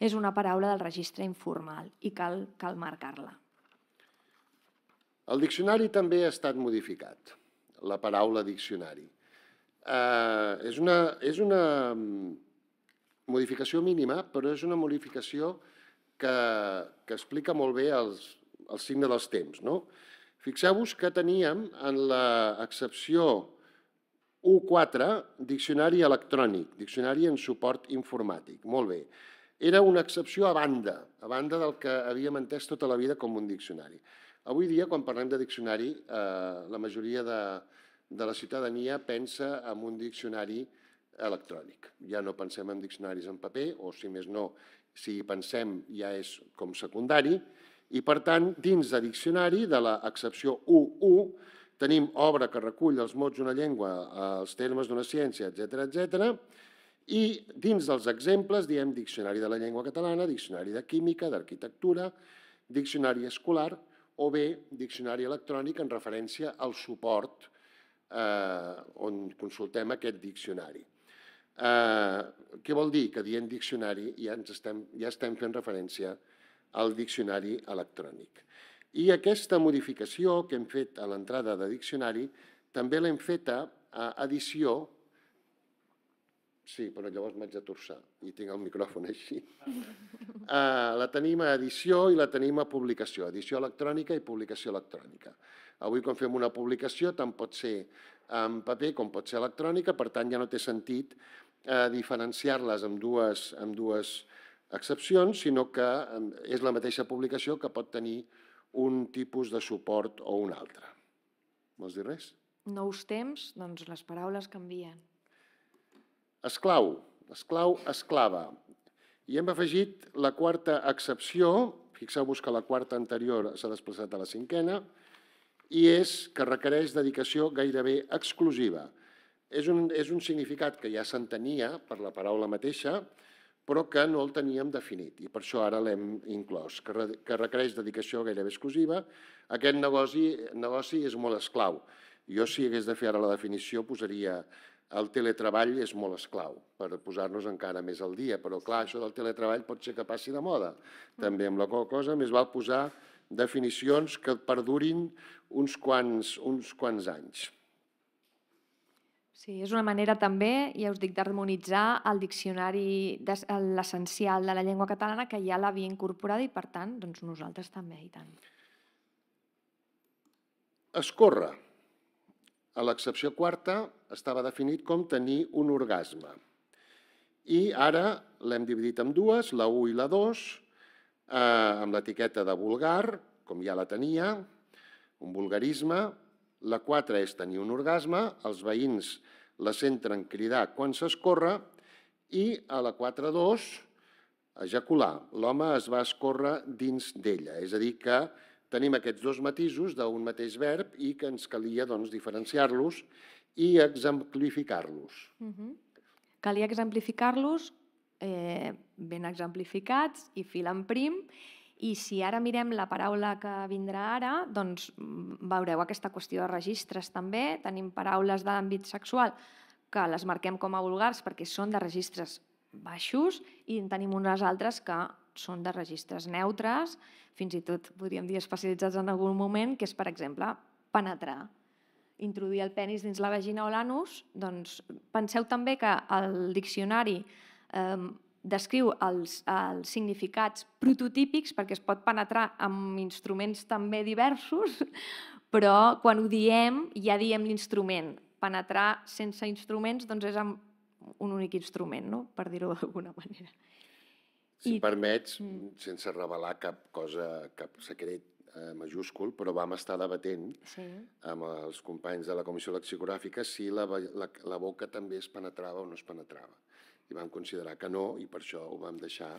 és una paraula del registre informal i cal, cal marcar-la. El diccionari també ha estat modificat, la paraula diccionari. Eh, és, una, és una modificació mínima, però és una modificació que, que explica molt bé els, el signe dels temps. No? Fixeu-vos que teníem en l'excepció 1.4 diccionari electrònic, diccionari en suport informàtic. Molt bé. Era una excepció a banda, a banda del que havíem entès tota la vida com un diccionari. Avui dia, quan parlem de diccionari, eh, la majoria de, de la ciutadania pensa en un diccionari electrònic. Ja no pensem en diccionaris en paper, o si més no, si pensem ja és com secundari, i per tant, dins de diccionari, de l'excepció 1.1, tenim obra que recull els mots d'una llengua, els termes d'una ciència, etc etc. I dins dels exemples diem diccionari de la llengua catalana, diccionari de química, d'arquitectura, diccionari escolar o bé diccionari electrònic en referència al suport eh, on consultem aquest diccionari. Eh, què vol dir? Que dient diccionari ja, ens estem, ja estem fent referència al diccionari electrònic. I aquesta modificació que hem fet a l'entrada de diccionari també l'hem feta a edició Sí, però llavors m'haig de torçar i tinc el micròfon així. Uh, la tenim a edició i la tenim a publicació, edició electrònica i publicació electrònica. Avui quan fem una publicació tant pot ser en paper com pot ser electrònica, per tant ja no té sentit eh, diferenciar-les amb dues, amb dues excepcions, sinó que és la mateixa publicació que pot tenir un tipus de suport o un altre. Vols dir res? Nous temps, doncs les paraules canvien. Esclau, esclau, esclava. I hem afegit la quarta excepció, fixeu-vos que la quarta anterior s'ha desplaçat a la cinquena, i és que requereix dedicació gairebé exclusiva. És un, és un significat que ja s'entenia per la paraula mateixa, però que no el teníem definit i per això ara l'hem inclòs, que, re, que requereix dedicació gairebé exclusiva. Aquest negoci, negoci és molt esclau. Jo, si hagués de fer ara la definició, posaria el teletreball és molt esclau per posar-nos encara més al dia, però clar, això del teletreball pot ser que passi de moda. També amb la qual cosa més val posar definicions que perdurin uns quants, uns quants anys. Sí, és una manera també, ja us dic, d'harmonitzar el diccionari, l'essencial de la llengua catalana, que ja l'havia incorporada i, per tant, doncs nosaltres també, i tant. Escorre. A l'excepció quarta estava definit com tenir un orgasme. I ara l'hem dividit en dues, la 1 i la 2, eh, amb l'etiqueta de vulgar, com ja la tenia, un vulgarisme. La 4 és tenir un orgasme, els veïns la senten cridar quan s'escorre, i a la 4.2, ejacular. L'home es va escórrer dins d'ella, és a dir, que tenim aquests dos matisos d'un mateix verb i que ens calia doncs, diferenciar-los i exemplificar-los. Uh -huh. Calia exemplificar-los eh, ben exemplificats i fil en prim i si ara mirem la paraula que vindrà ara, doncs veureu aquesta qüestió de registres també. Tenim paraules d'àmbit sexual que les marquem com a vulgars perquè són de registres baixos i en tenim unes altres que són de registres neutres, fins i tot podríem dir especialitzats en algun moment, que és, per exemple, penetrar. Introduir el penis dins la vagina o l'anus, doncs penseu també que el diccionari descriu els, els significats prototípics perquè es pot penetrar amb instruments també diversos, [LAUGHS] però quan ho diem ja diem l'instrument. Penetrar sense instruments doncs és amb un únic instrument, no? per dir-ho d'alguna [LAUGHS] manera. Si I... permets, mm. sense revelar cap cosa, cap secret eh, majúscul, però vam estar debatent sí. amb els companys de la Comissió Lexicogràfica si la, la, la boca també es penetrava o no es penetrava. I vam considerar que no, i per això ho vam deixar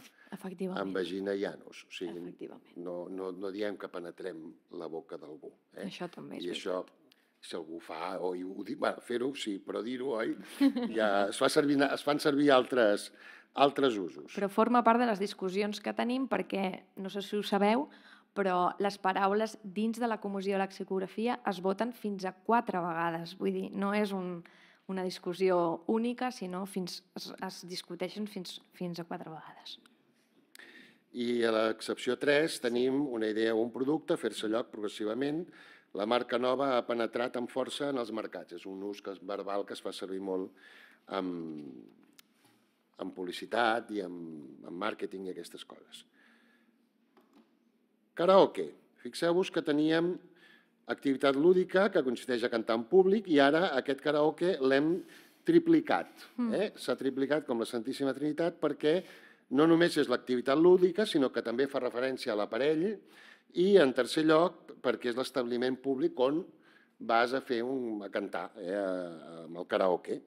amb vagina i anus. O sigui, no, no, no diem que penetrem la boca d'algú. Eh? Això també és I això, si algú fa, o bueno, fer-ho sí, però dir-ho, oi? Ja es, fa servir, es fan servir altres, altres usos. Però forma part de les discussions que tenim perquè, no sé si ho sabeu, però les paraules dins de la comissió de lexicografia es voten fins a quatre vegades. Vull dir, no és un, una discussió única, sinó fins, es, es discuteixen fins, fins a quatre vegades. I a l'excepció 3 tenim una idea o un producte, fer-se lloc progressivament, la marca nova ha penetrat amb força en els mercats. És un ús verbal que es fa servir molt en, en publicitat i en, en màrqueting i aquestes coses. Karaoke. Fixeu-vos que teníem activitat lúdica que consisteix a cantar en públic i ara aquest karaoke l'hem triplicat. Mm. Eh? S'ha triplicat com la Santíssima Trinitat perquè no només és l'activitat lúdica, sinó que també fa referència a l'aparell i, en tercer lloc, perquè és l'establiment públic on vas a fer un, a cantar, eh, amb el karaoke.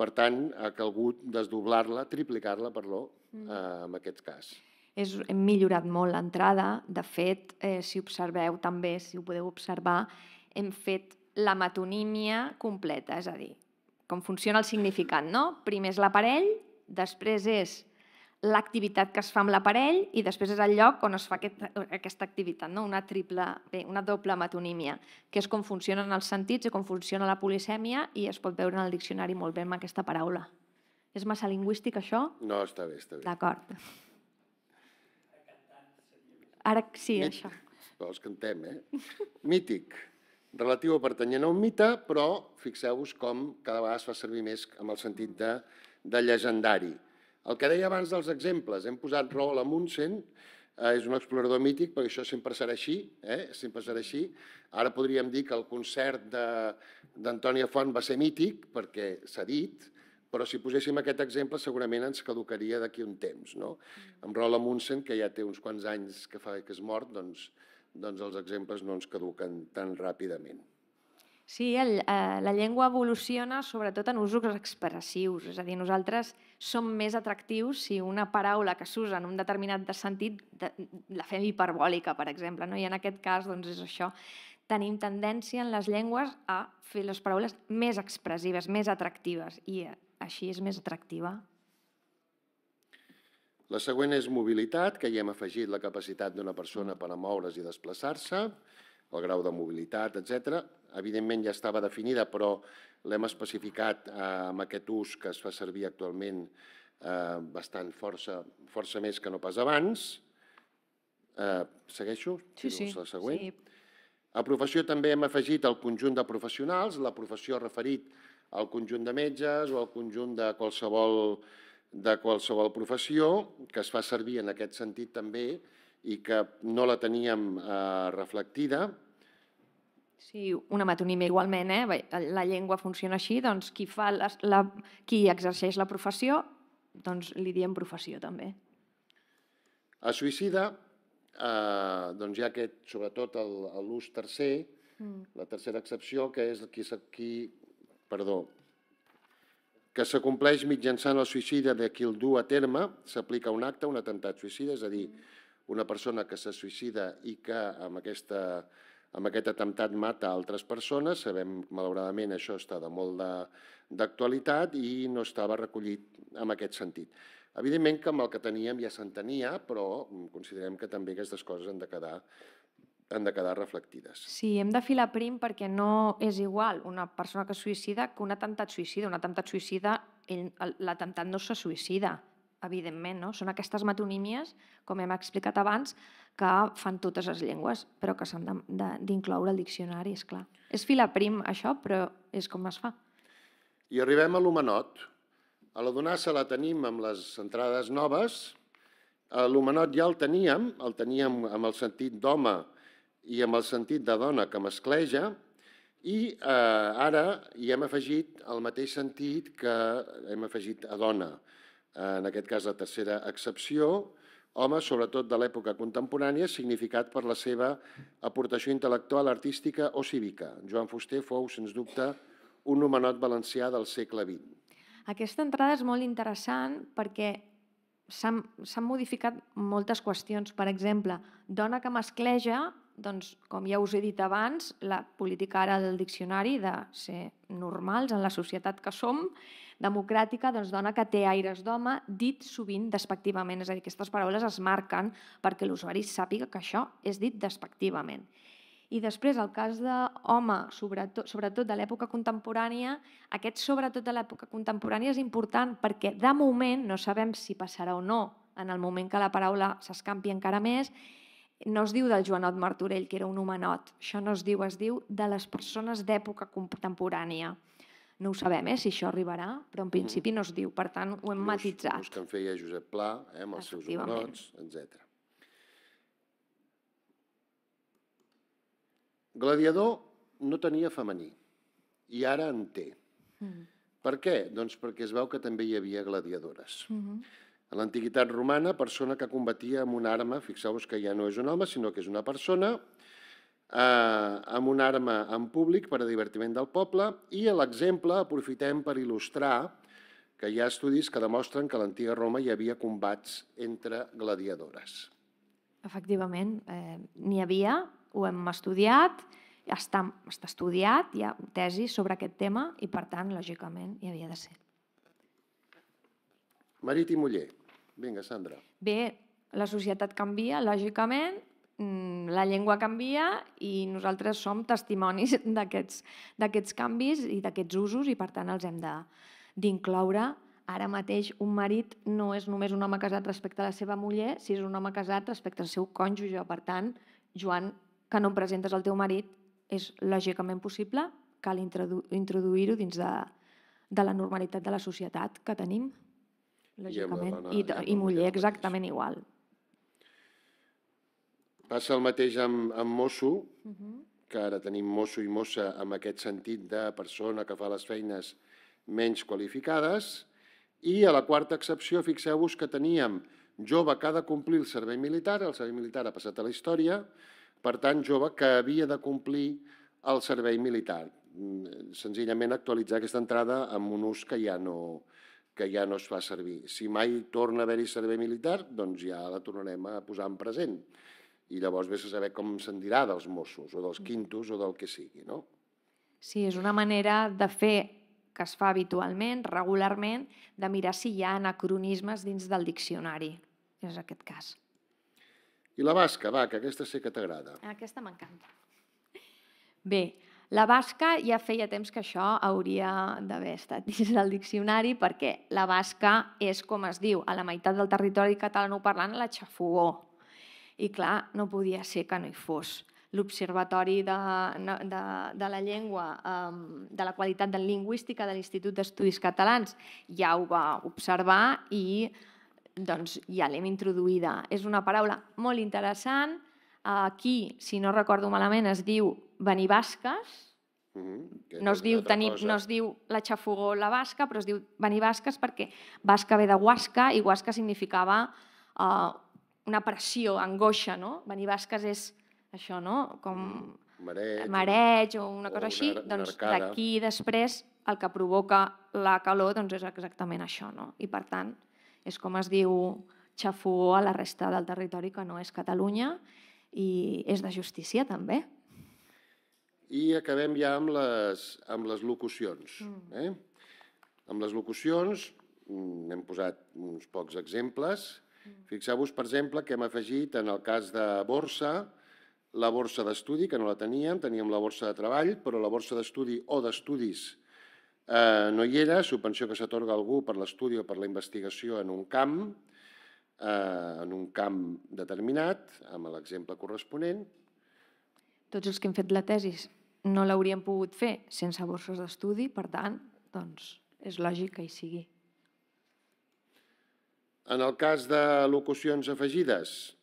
Per tant, ha calgut desdoblar-la, triplicar-la, perdó, mm. eh, en aquest cas. És, hem millorat molt l'entrada. De fet, eh, si observeu també, si ho podeu observar, hem fet la metonímia completa, és a dir, com funciona el significat, no? Primer és l'aparell després és l'activitat que es fa amb l'aparell i després és el lloc on es fa aquest, aquesta activitat, no? una triple, bé, una doble metonímia, que és com funcionen els sentits i com funciona la polisèmia i es pot veure en el diccionari molt bé amb aquesta paraula. És massa lingüístic, això? No, està bé, està bé. D'acord. Ara sí, Mit- això. Els cantem, eh? [LAUGHS] Mític, relatiu a pertanyent a un mite, però fixeu-vos com cada vegada es fa servir més amb el sentit de, de llegendari. El que deia abans dels exemples, hem posat Roald Amundsen, eh, és un explorador mític, perquè això sempre serà així, eh? sempre serà així. Ara podríem dir que el concert d'Antònia Font va ser mític, perquè s'ha dit, però si poséssim aquest exemple segurament ens caducaria d'aquí un temps. No? Amb Roald Amundsen, que ja té uns quants anys que fa que és mort, doncs, doncs els exemples no ens caduquen tan ràpidament. Sí, el, eh, la llengua evoluciona sobretot en usos expressius, és a dir, nosaltres som més atractius si una paraula que s'usa en un determinat de sentit de, la fem hiperbòlica, per exemple, no? i en aquest cas doncs és això. Tenim tendència en les llengües a fer les paraules més expressives, més atractives, i eh, així és més atractiva. La següent és mobilitat, que hi hem afegit la capacitat d'una persona per a moure's i desplaçar-se, el grau de mobilitat, etc. Evidentment ja estava definida, però l'hem especificat eh, amb aquest ús que es fa servir actualment eh, bastant força, força més que no pas abans. Eh, segueixo? Tiro La següent. sí. A professió també hem afegit el conjunt de professionals, la professió referit al conjunt de metges o al conjunt de qualsevol, de qualsevol professió, que es fa servir en aquest sentit també i que no la teníem eh, reflectida. Sí, una metonímia igualment, eh? La llengua funciona així, doncs qui, fa la, la, qui exerceix la professió, doncs li diem professió també. A suïcida, eh, doncs hi ha aquest, sobretot l'ús tercer, Mm. la tercera excepció, que és qui, qui perdó, que s'acompleix mitjançant el suïcida de qui el du a terme, s'aplica un acte, un atemptat suïcida, és a dir, una persona que se suïcida i que amb, aquesta, amb aquest atemptat mata altres persones, sabem, malauradament, això està de molt d'actualitat i no estava recollit en aquest sentit. Evidentment que amb el que teníem ja s'entenia, però considerem que també aquestes coses han de quedar, han de quedar reflectides. Sí, hem de filar prim perquè no és igual una persona que es suïcida que un atemptat suïcida. Un atemptat suïcida, l'atemptat no se suïcida, evidentment, no? Són aquestes metonímies, com hem explicat abans, que fan totes les llengües, però que s'han d'incloure al diccionari, és clar. És filar prim, això, però és com es fa. I arribem a l'homenot. A la donassa la tenim amb les entrades noves. A L'homenot ja el teníem, el teníem amb el sentit d'home i amb el sentit de dona que mascleja, i eh, ara hi hem afegit el mateix sentit que hem afegit a dona. Eh, en aquest cas, la tercera excepció, home, sobretot de l'època contemporània, significat per la seva aportació intel·lectual, artística o cívica. Joan Fuster fou, sens dubte, un homenot valencià del segle XX. Aquesta entrada és molt interessant perquè s'han modificat moltes qüestions. Per exemple, dona que mascleja, doncs, com ja us he dit abans, la política ara del diccionari de ser normals en la societat que som, democràtica, doncs dona que té aires d'home, dit sovint despectivament. És a dir, aquestes paraules es marquen perquè l'usuari sàpiga que això és dit despectivament. I després, el cas d'home, sobretot, sobretot de l'època contemporània, aquest sobretot de l'època contemporània és important perquè de moment no sabem si passarà o no en el moment que la paraula s'escampi encara més, no es diu del Joanot Martorell, que era un homenot. Això no es diu, es diu de les persones d'època contemporània. No ho sabem, eh, si això arribarà, però en principi no es diu. Per tant, ho hem matitzat. L'ús que en feia Josep Pla, eh, amb els seus homenots, etc. Gladiador no tenia femení, i ara en té. Mm. Per què? Doncs perquè es veu que també hi havia gladiadores. Mhm. A l'antiguitat romana, persona que combatia amb una arma, fixeu-vos que ja no és un home, sinó que és una persona, eh, amb una arma en públic per a divertiment del poble, i a l'exemple aprofitem per il·lustrar que hi ha estudis que demostren que a l'antiga Roma hi havia combats entre gladiadores. Efectivament, eh, n'hi havia, ho hem estudiat, està, està estudiat, hi ha tesis sobre aquest tema i, per tant, lògicament, hi havia de ser. Marit i muller. Vinga, Sandra. Bé, la societat canvia, lògicament, mm, la llengua canvia i nosaltres som testimonis [LAUGHS] d'aquests canvis i d'aquests usos i, per tant, els hem d'incloure. Ara mateix un marit no és només un home casat respecte a la seva muller, si és un home casat respecte al seu cònjuge. Per tant, Joan, que no em presentes el teu marit, és lògicament possible, cal introdu introduir-ho dins de, de la normalitat de la societat que tenim, lògicament. dona- I, i i muller exactament igual. Passa el mateix amb, amb mosso, que ara tenim mosso i mossa amb aquest sentit de persona que fa les feines menys qualificades. I a la quarta excepció, fixeu-vos que teníem jove que ha de complir el servei militar, el servei militar ha passat a la història, per tant, jove que havia de complir el servei militar. Mm, Senzillament actualitzar aquesta entrada amb un ús que ja no, que ja no es fa servir. Si mai torna a haver-hi servei militar, doncs ja la tornarem a posar en present. I llavors vés a saber com se'n dirà dels Mossos, o dels quintos, o del que sigui, no? Sí, és una manera de fer que es fa habitualment, regularment, de mirar si hi ha anacronismes dins del diccionari. És aquest cas. I la basca, va, que aquesta sé que t'agrada. Aquesta m'encanta. Bé, la basca ja feia temps que això hauria d'haver estat [LAUGHS] dins del diccionari perquè la basca és, com es diu, a la meitat del territori catalanoparlant la xafogó. I clar, no podia ser que no hi fos. L'Observatori de, de, de la Llengua, de la Qualitat de Lingüística de l'Institut d'Estudis Catalans ja ho va observar i doncs, ja l'hem introduïda. És una paraula molt interessant. Aquí, si no recordo malament, es diu venir basques, Mm -hmm. no es, diu una tenir, cosa. no es diu la xafogó la basca, però es diu venir basques perquè basca ve de huasca i huasca significava uh, una pressió, angoixa, no? Venir basques és això, no? Com Mareig, mareig o una o cosa així, una- una doncs d'aquí després el que provoca la calor doncs és exactament això, no? I per tant, és com es diu xafogó a la resta del territori que no és Catalunya i és de justícia també. I acabem ja amb les, amb les locucions. Mm. Eh? Amb les locucions mm, n'hem posat uns pocs exemples. Mm. Fixeu-vos, per exemple, que hem afegit en el cas de borsa, la borsa d'estudi, que no la teníem, teníem la borsa de treball, però la borsa d'estudi o d'estudis eh, no hi era, subvenció que s'atorga algú per l'estudi o per la investigació en un camp, eh, en un camp determinat, amb l'exemple corresponent, Tots els que hem fet la tesis no l'hauríem pogut fer sense borses d'estudi, per tant, doncs, és lògic que hi sigui. En el cas de locucions afegides,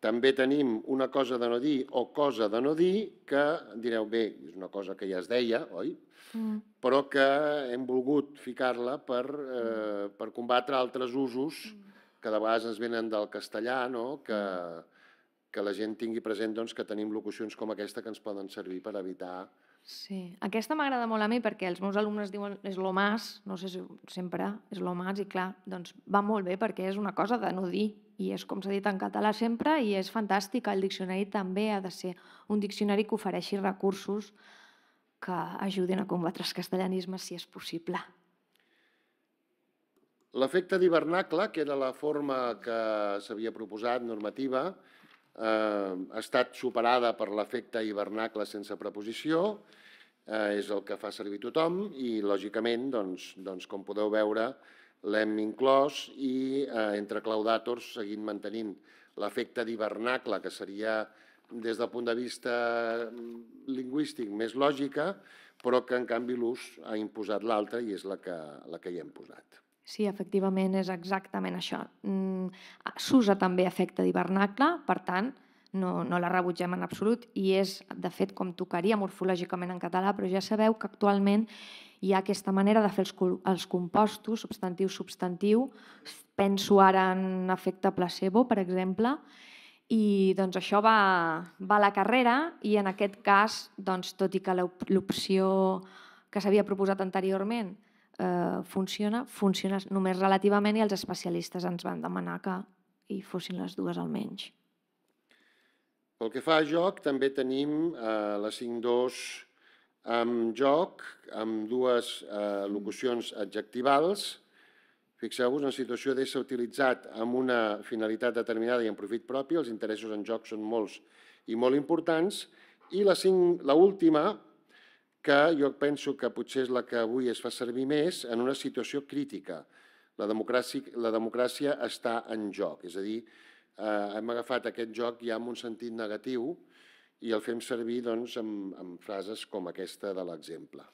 també tenim una cosa de no dir o cosa de no dir que direu, bé, és una cosa que ja es deia, oi? Mm. Però que hem volgut ficar-la per, eh, per combatre altres usos que de vegades ens venen del castellà, no? que, que la gent tingui present doncs, que tenim locucions com aquesta que ens poden servir per evitar Sí, aquesta m'agrada molt a mi perquè els meus alumnes diuen és lo mas, no sé si sempre és lo mas, i clar, doncs va molt bé perquè és una cosa de no dir i és com s'ha dit en català sempre i és fantàstic. El diccionari també ha de ser un diccionari que ofereixi recursos que ajudin a combatre els castellanismes si és possible. L'efecte d'hivernacle, que era la forma que s'havia proposat normativa, eh, ha estat superada per l'efecte hivernacle sense preposició, eh, és el que fa servir tothom i, lògicament, doncs, doncs, com podeu veure, l'hem inclòs i eh, entre claudàtors seguint mantenint l'efecte d'hivernacle, que seria, des del punt de vista mm, lingüístic, més lògica, però que, en canvi, l'ús ha imposat l'altra i és la que, la que hi hem posat. Sí, efectivament, és exactament això. Mm, S'usa també efecte d'hivernacle, per tant, no, no la rebutgem en absolut i és, de fet, com tocaria morfològicament en català, però ja sabeu que actualment hi ha aquesta manera de fer els, els compostos, substantiu-substantiu. Penso ara en efecte placebo, per exemple, i doncs, això va, va a la carrera i en aquest cas, doncs, tot i que l'op- l'opció que s'havia proposat anteriorment eh, funciona, funciona només relativament i els especialistes ens van demanar que hi fossin les dues almenys. Pel que fa a joc, també tenim eh, la 5.2 amb joc, amb dues eh, locucions adjectivals, Fixeu-vos, en situació d'ésser utilitzat amb una finalitat determinada i en profit propi, els interessos en joc són molts i molt importants. I la, cinc, la última, que jo penso que potser és la que avui es fa servir més, en una situació crítica. La democràcia, la democràcia està en joc, és a dir, eh, hem agafat aquest joc ja amb un sentit negatiu i el fem servir doncs, amb, amb frases com aquesta de l'exemple.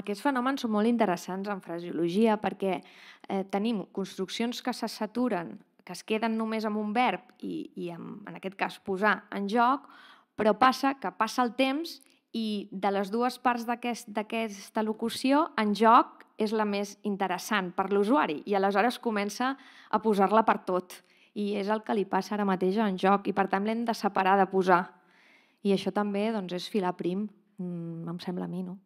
Aquests fenòmens són molt interessants en frasiologia perquè eh, tenim construccions que se saturen, que es queden només amb un verb i, i en, en aquest cas posar en joc, però passa que passa el temps i de les dues parts d'aquesta aquest, locució, en joc és la més interessant per l'usuari i aleshores comença a posar-la per tot. I és el que li passa ara mateix en joc i per tant l'hem de separar de posar. I això també doncs, és filar prim, mm, em sembla a mi, no?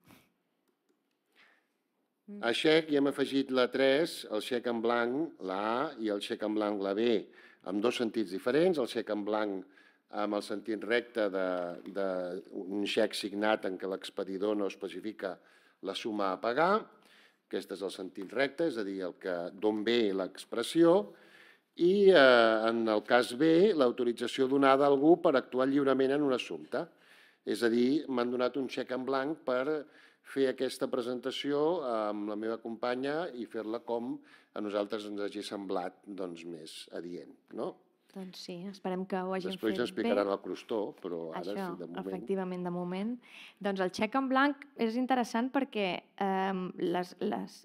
A xec hi hem afegit la 3, el xec en blanc, la A, i el xec en blanc, la B, amb dos sentits diferents. El xec en blanc amb el sentit recte d'un xec signat en què l'expedidor no especifica la suma a pagar, aquest és el sentit recte, és a dir, d'on ve l'expressió, i eh, en el cas B, l'autorització donada a algú per actuar lliurement en un assumpte. És a dir, m'han donat un xec en blanc per fer aquesta presentació amb la meva companya i fer-la com a nosaltres ens hagi semblat doncs, més adient. No? Doncs sí, esperem que ho hagin Després fet bé. Després explicaran el crostó, però ara Això, sí, de moment... efectivament, de moment. Doncs el xec en blanc és interessant perquè eh, les, les,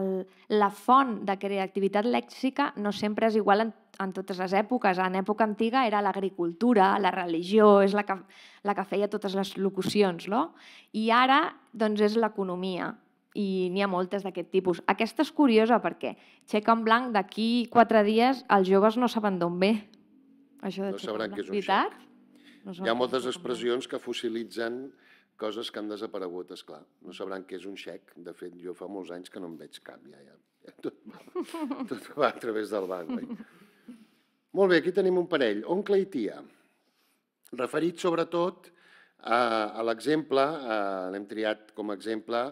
el, la font de creativitat lèxica no sempre és igual en, en totes les èpoques. En època antiga era l'agricultura, la religió, és la que, la que feia totes les locucions, no? I ara doncs, és l'economia i n'hi ha moltes d'aquest tipus. Aquesta és curiosa perquè xec en blanc d'aquí quatre dies els joves no saben d'on ve. Això de No sabran xec què en és un blanc. Veritat? No Hi ha moltes xec expressions que fossilitzen coses que han desaparegut, és clar. No sabran què és un xec. De fet, jo fa molts anys que no en veig cap. Ja, ja, ja [LAUGHS] tot, va, tot va a través del banc. Oi? Molt bé, aquí tenim un parell. Oncle i tia. Referit sobretot a, a l'exemple, l'hem triat com a exemple,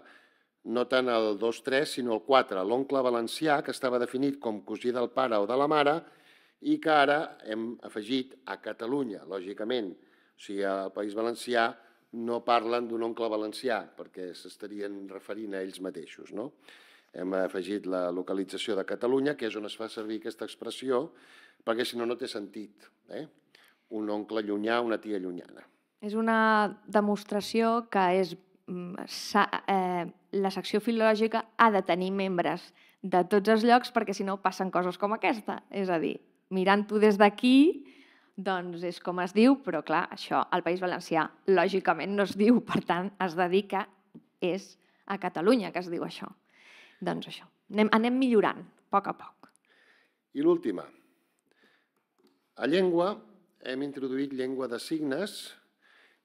no tant el 2-3, sinó el 4, l'oncle valencià, que estava definit com cosí del pare o de la mare, i que ara hem afegit a Catalunya, lògicament. O sigui, al País Valencià no parlen d'un oncle valencià, perquè s'estarien referint a ells mateixos. No? Hem afegit la localització de Catalunya, que és on es fa servir aquesta expressió, perquè si no, no té sentit. Eh? Un oncle llunyà, una tia llunyana. És una demostració que és eh, la secció filològica ha de tenir membres de tots els llocs perquè si no passen coses com aquesta. És a dir, mirant-ho des d'aquí, doncs és com es diu, però clar, això al País Valencià lògicament no es diu, per tant es dedica, és a Catalunya que es diu això. Doncs això, anem, anem millorant, a poc a poc. I l'última. A llengua hem introduït llengua de signes,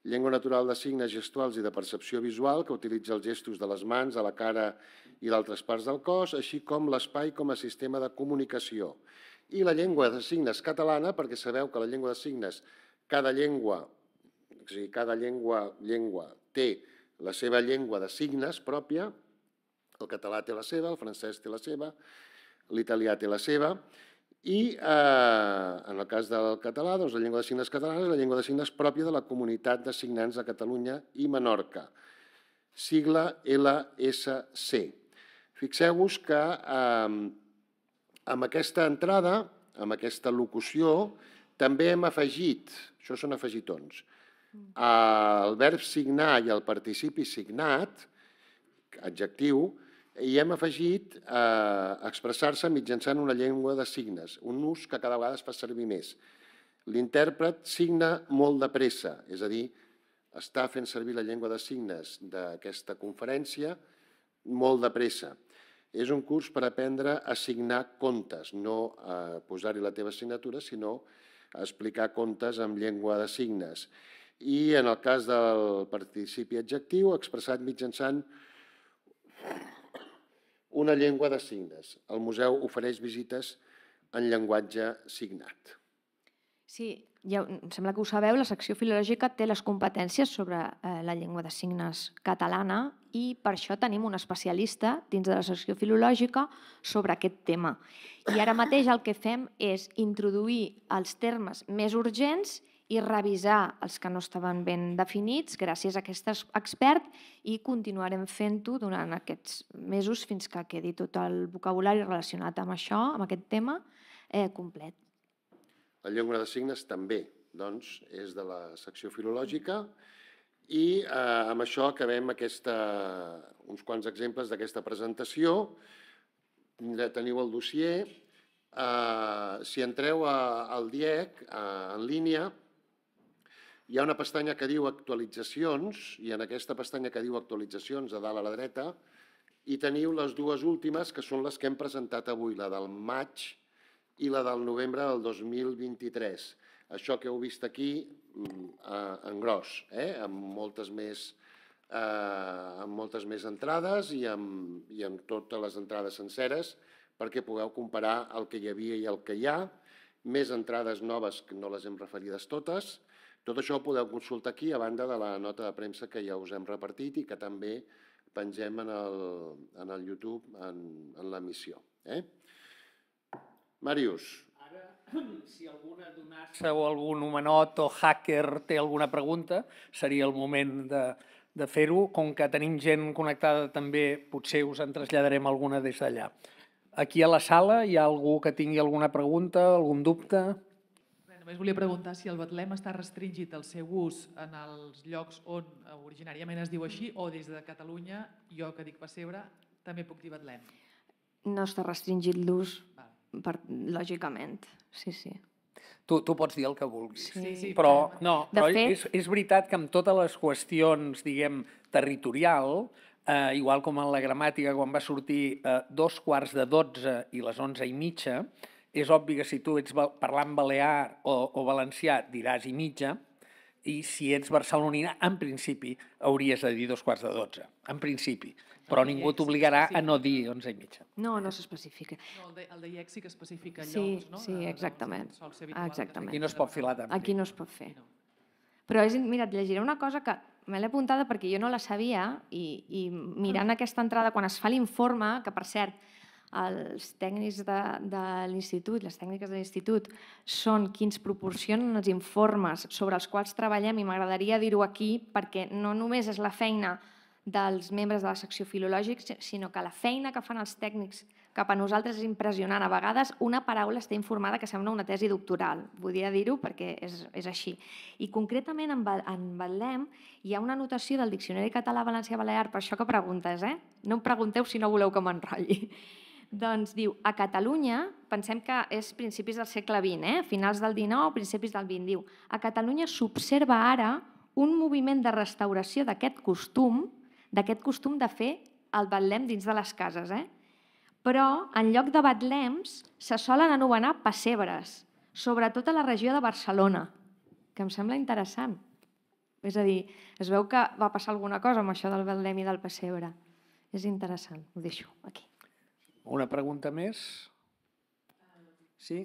llengua natural de signes gestuals i de percepció visual que utilitza els gestos de les mans, de la cara i d'altres parts del cos, així com l'espai com a sistema de comunicació. I la llengua de signes catalana, perquè sabeu que la llengua de signes, cada llengua, o sigui, cada llengua, llengua té la seva llengua de signes pròpia, el català té la seva, el francès té la seva, l'italià té la seva, i eh, en el cas del català, doncs, la llengua de signes catalana és la llengua de signes pròpia de la comunitat de signants de Catalunya i Menorca, sigla LSC. Fixeu-vos que eh, amb aquesta entrada, amb aquesta locució, també hem afegit, això són afegitons, el verb signar i el participi signat, adjectiu, i hem afegit eh, expressar-se mitjançant una llengua de signes, un ús que cada vegada es fa servir més. L'intèrpret signa molt de pressa, és a dir, està fent servir la llengua de signes d'aquesta conferència molt de pressa. És un curs per aprendre a signar contes, no a posar-hi la teva signatura, sinó a explicar contes amb llengua de signes. I en el cas del participi adjectiu, expressat mitjançant una llengua de signes. El museu ofereix visites en llenguatge signat. Sí, ja, em sembla que ho sabeu, la secció filològica té les competències sobre eh, la llengua de signes catalana i per això tenim un especialista dins de la secció filològica sobre aquest tema. I ara mateix el que fem és introduir els termes més urgents revisar els que no estaven ben definits gràcies a aquest expert i continuarem fent-ho durant aquests mesos fins que quedi tot el vocabulari relacionat amb això, amb aquest tema, eh, complet. La llengua de signes també, doncs, és de la secció filològica i eh, amb això acabem aquesta, uns quants exemples d'aquesta presentació. Teniu el dossier. Eh, si entreu a, al DIEC eh, en línia, hi ha una pestanya que diu actualitzacions i en aquesta pestanya que diu actualitzacions a dalt a la dreta i teniu les dues últimes que són les que hem presentat avui, la del maig i la del novembre del 2023. Això que heu vist aquí mm, en gros, eh? amb, moltes més, eh, amb moltes més entrades i amb, i amb totes les entrades senceres perquè pugueu comparar el que hi havia i el que hi ha, més entrades noves que no les hem referides totes, tot això ho podeu consultar aquí, a banda de la nota de premsa que ja us hem repartit i que també pengem en el, en el YouTube en, en l'emissió. Eh? Màrius. Ara, [CLEARS THROAT] si alguna donassa o algun humanot o hacker té alguna pregunta, seria el moment de, de fer-ho. Com que tenim gent connectada també, potser us en traslladarem alguna des d'allà. Aquí a la sala hi ha algú que tingui alguna pregunta, algun dubte? Només volia preguntar si el Betlem està restringit el seu ús en els llocs on originàriament es diu així o des de Catalunya, jo que dic pessebre, també puc dir Betlem. No està restringit l'ús, per, lògicament, sí, sí. Tu, tu pots dir el que vulguis. Sí, sí, però, no, però fet- és, és veritat que amb totes les qüestions, diguem, territorial, eh, igual com en la gramàtica, quan va sortir eh, dos quarts de dotze i les onze i mitja, és obvi que si tu ets parlant balear o, o valencià diràs i mitja, i si ets barcelonina, en principi, hauries de dir dos quarts de dotze, en principi. Però El ningú sí t'obligarà a no dir onze i mitja. No, no s'especifica. No, el, de, el de IEC sí que especifica Sí, llocs, no? sí, De- de- exactament. sol ser habitual que Exactament. Aquí no es pot filar tant. Aquí no es pot fer. No. Però és, mira, et llegiré una cosa que me l'he apuntada perquè jo no la sabia i, i mirant aquesta entrada, quan es fa l'informe, que per cert, els tècnics de, de l'institut, les tècniques de l'institut, són qui ens proporcionen els informes sobre els quals treballem i m'agradaria dir-ho aquí perquè no només és la feina dels membres de la secció filològica, sinó que la feina que fan els tècnics cap a nosaltres és impressionant. A vegades una paraula està informada que sembla una tesi doctoral. Volia dir-ho perquè és, és així. I concretament en, en Betlem hi ha una anotació del Diccionari Català-Valencià-Balear, per això que preguntes, eh? No em pregunteu si no voleu que m'enrotlli. Doncs diu, a Catalunya, pensem que és principis del segle XX, eh? finals del XIX, principis del XX, diu, a Catalunya s'observa ara un moviment de restauració d'aquest costum, d'aquest costum de fer el betlem dins de les cases, eh? Però, en lloc de betlems, se solen anomenar pessebres, sobretot a la regió de Barcelona, que em sembla interessant. És a dir, es veu que va passar alguna cosa amb això del betlem i del pessebre. És interessant, ho deixo aquí. Una pregunta més? Sí,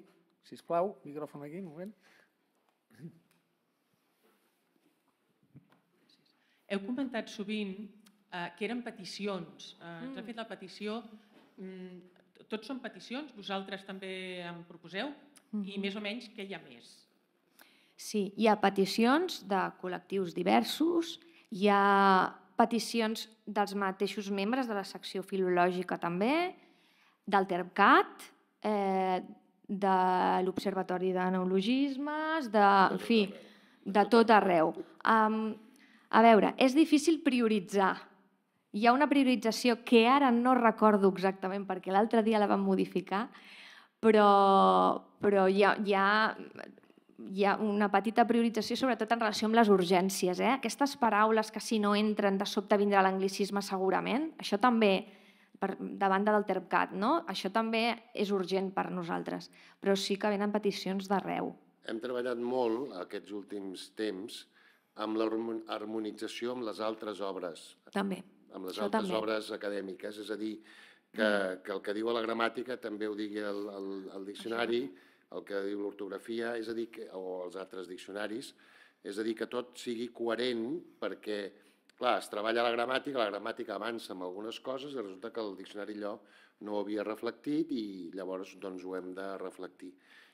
si plau, micròfon aquí, un moment. Heu comentat sovint eh, que eren peticions. Eh, ens ha fet la petició. Mm, tots són peticions? Vosaltres també en proposeu? I més o menys què hi ha més? Sí, hi ha peticions de col·lectius diversos, hi ha peticions dels mateixos membres de la secció filològica també, del TERPCAT, eh, de l'Observatori de Neologismes, de, en fi, de tot arreu. Um, a veure, és difícil prioritzar. Hi ha una priorització que ara no recordo exactament perquè l'altre dia la vam modificar, però, però hi, ha, hi, ha, hi ha una petita priorització sobretot en relació amb les urgències. Eh? Aquestes paraules que si no entren de sobte vindrà l'anglicisme segurament, això també per, de banda del TERPCAT, no? Això també és urgent per nosaltres, però sí que venen peticions d'arreu. Hem treballat molt aquests últims temps amb l'harmonització amb les altres obres, També. amb les Això altres també. obres acadèmiques, és a dir, que, que el que diu a la gramàtica també ho digui el, el, el diccionari, el que diu l'ortografia, és a dir, que, o els altres diccionaris, és a dir, que tot sigui coherent perquè, clar, es treballa la gramàtica, la gramàtica avança amb algunes coses i resulta que el diccionari allò no ho havia reflectit i llavors doncs, ho hem de reflectir.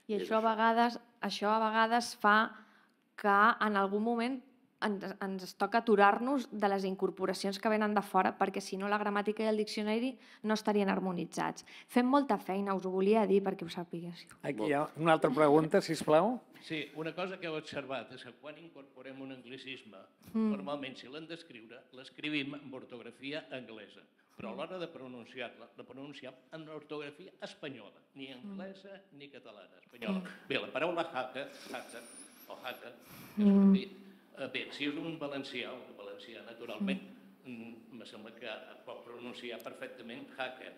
I És això a vegades, això a vegades fa que en algun moment ens, ens toca aturar-nos de les incorporacions que venen de fora, perquè si no la gramàtica i el diccionari no estarien harmonitzats. Fem molta feina, us ho volia dir perquè ho sapiguéssiu. Aquí hi ha una altra pregunta, si plau. Sí, una cosa que heu observat és que quan incorporem un anglicisme, mm. normalment si l'hem d'escriure, l'escrivim amb ortografia anglesa, però a l'hora de pronunciar-la, la pronunciem en ortografia espanyola, ni anglesa ni catalana, espanyola. Bé, la paraula hacker, hacker o hacker, ha sortit, eh, bé, si és un valencià, un valencià naturalment, mm, me sembla que pot pronunciar perfectament hacker,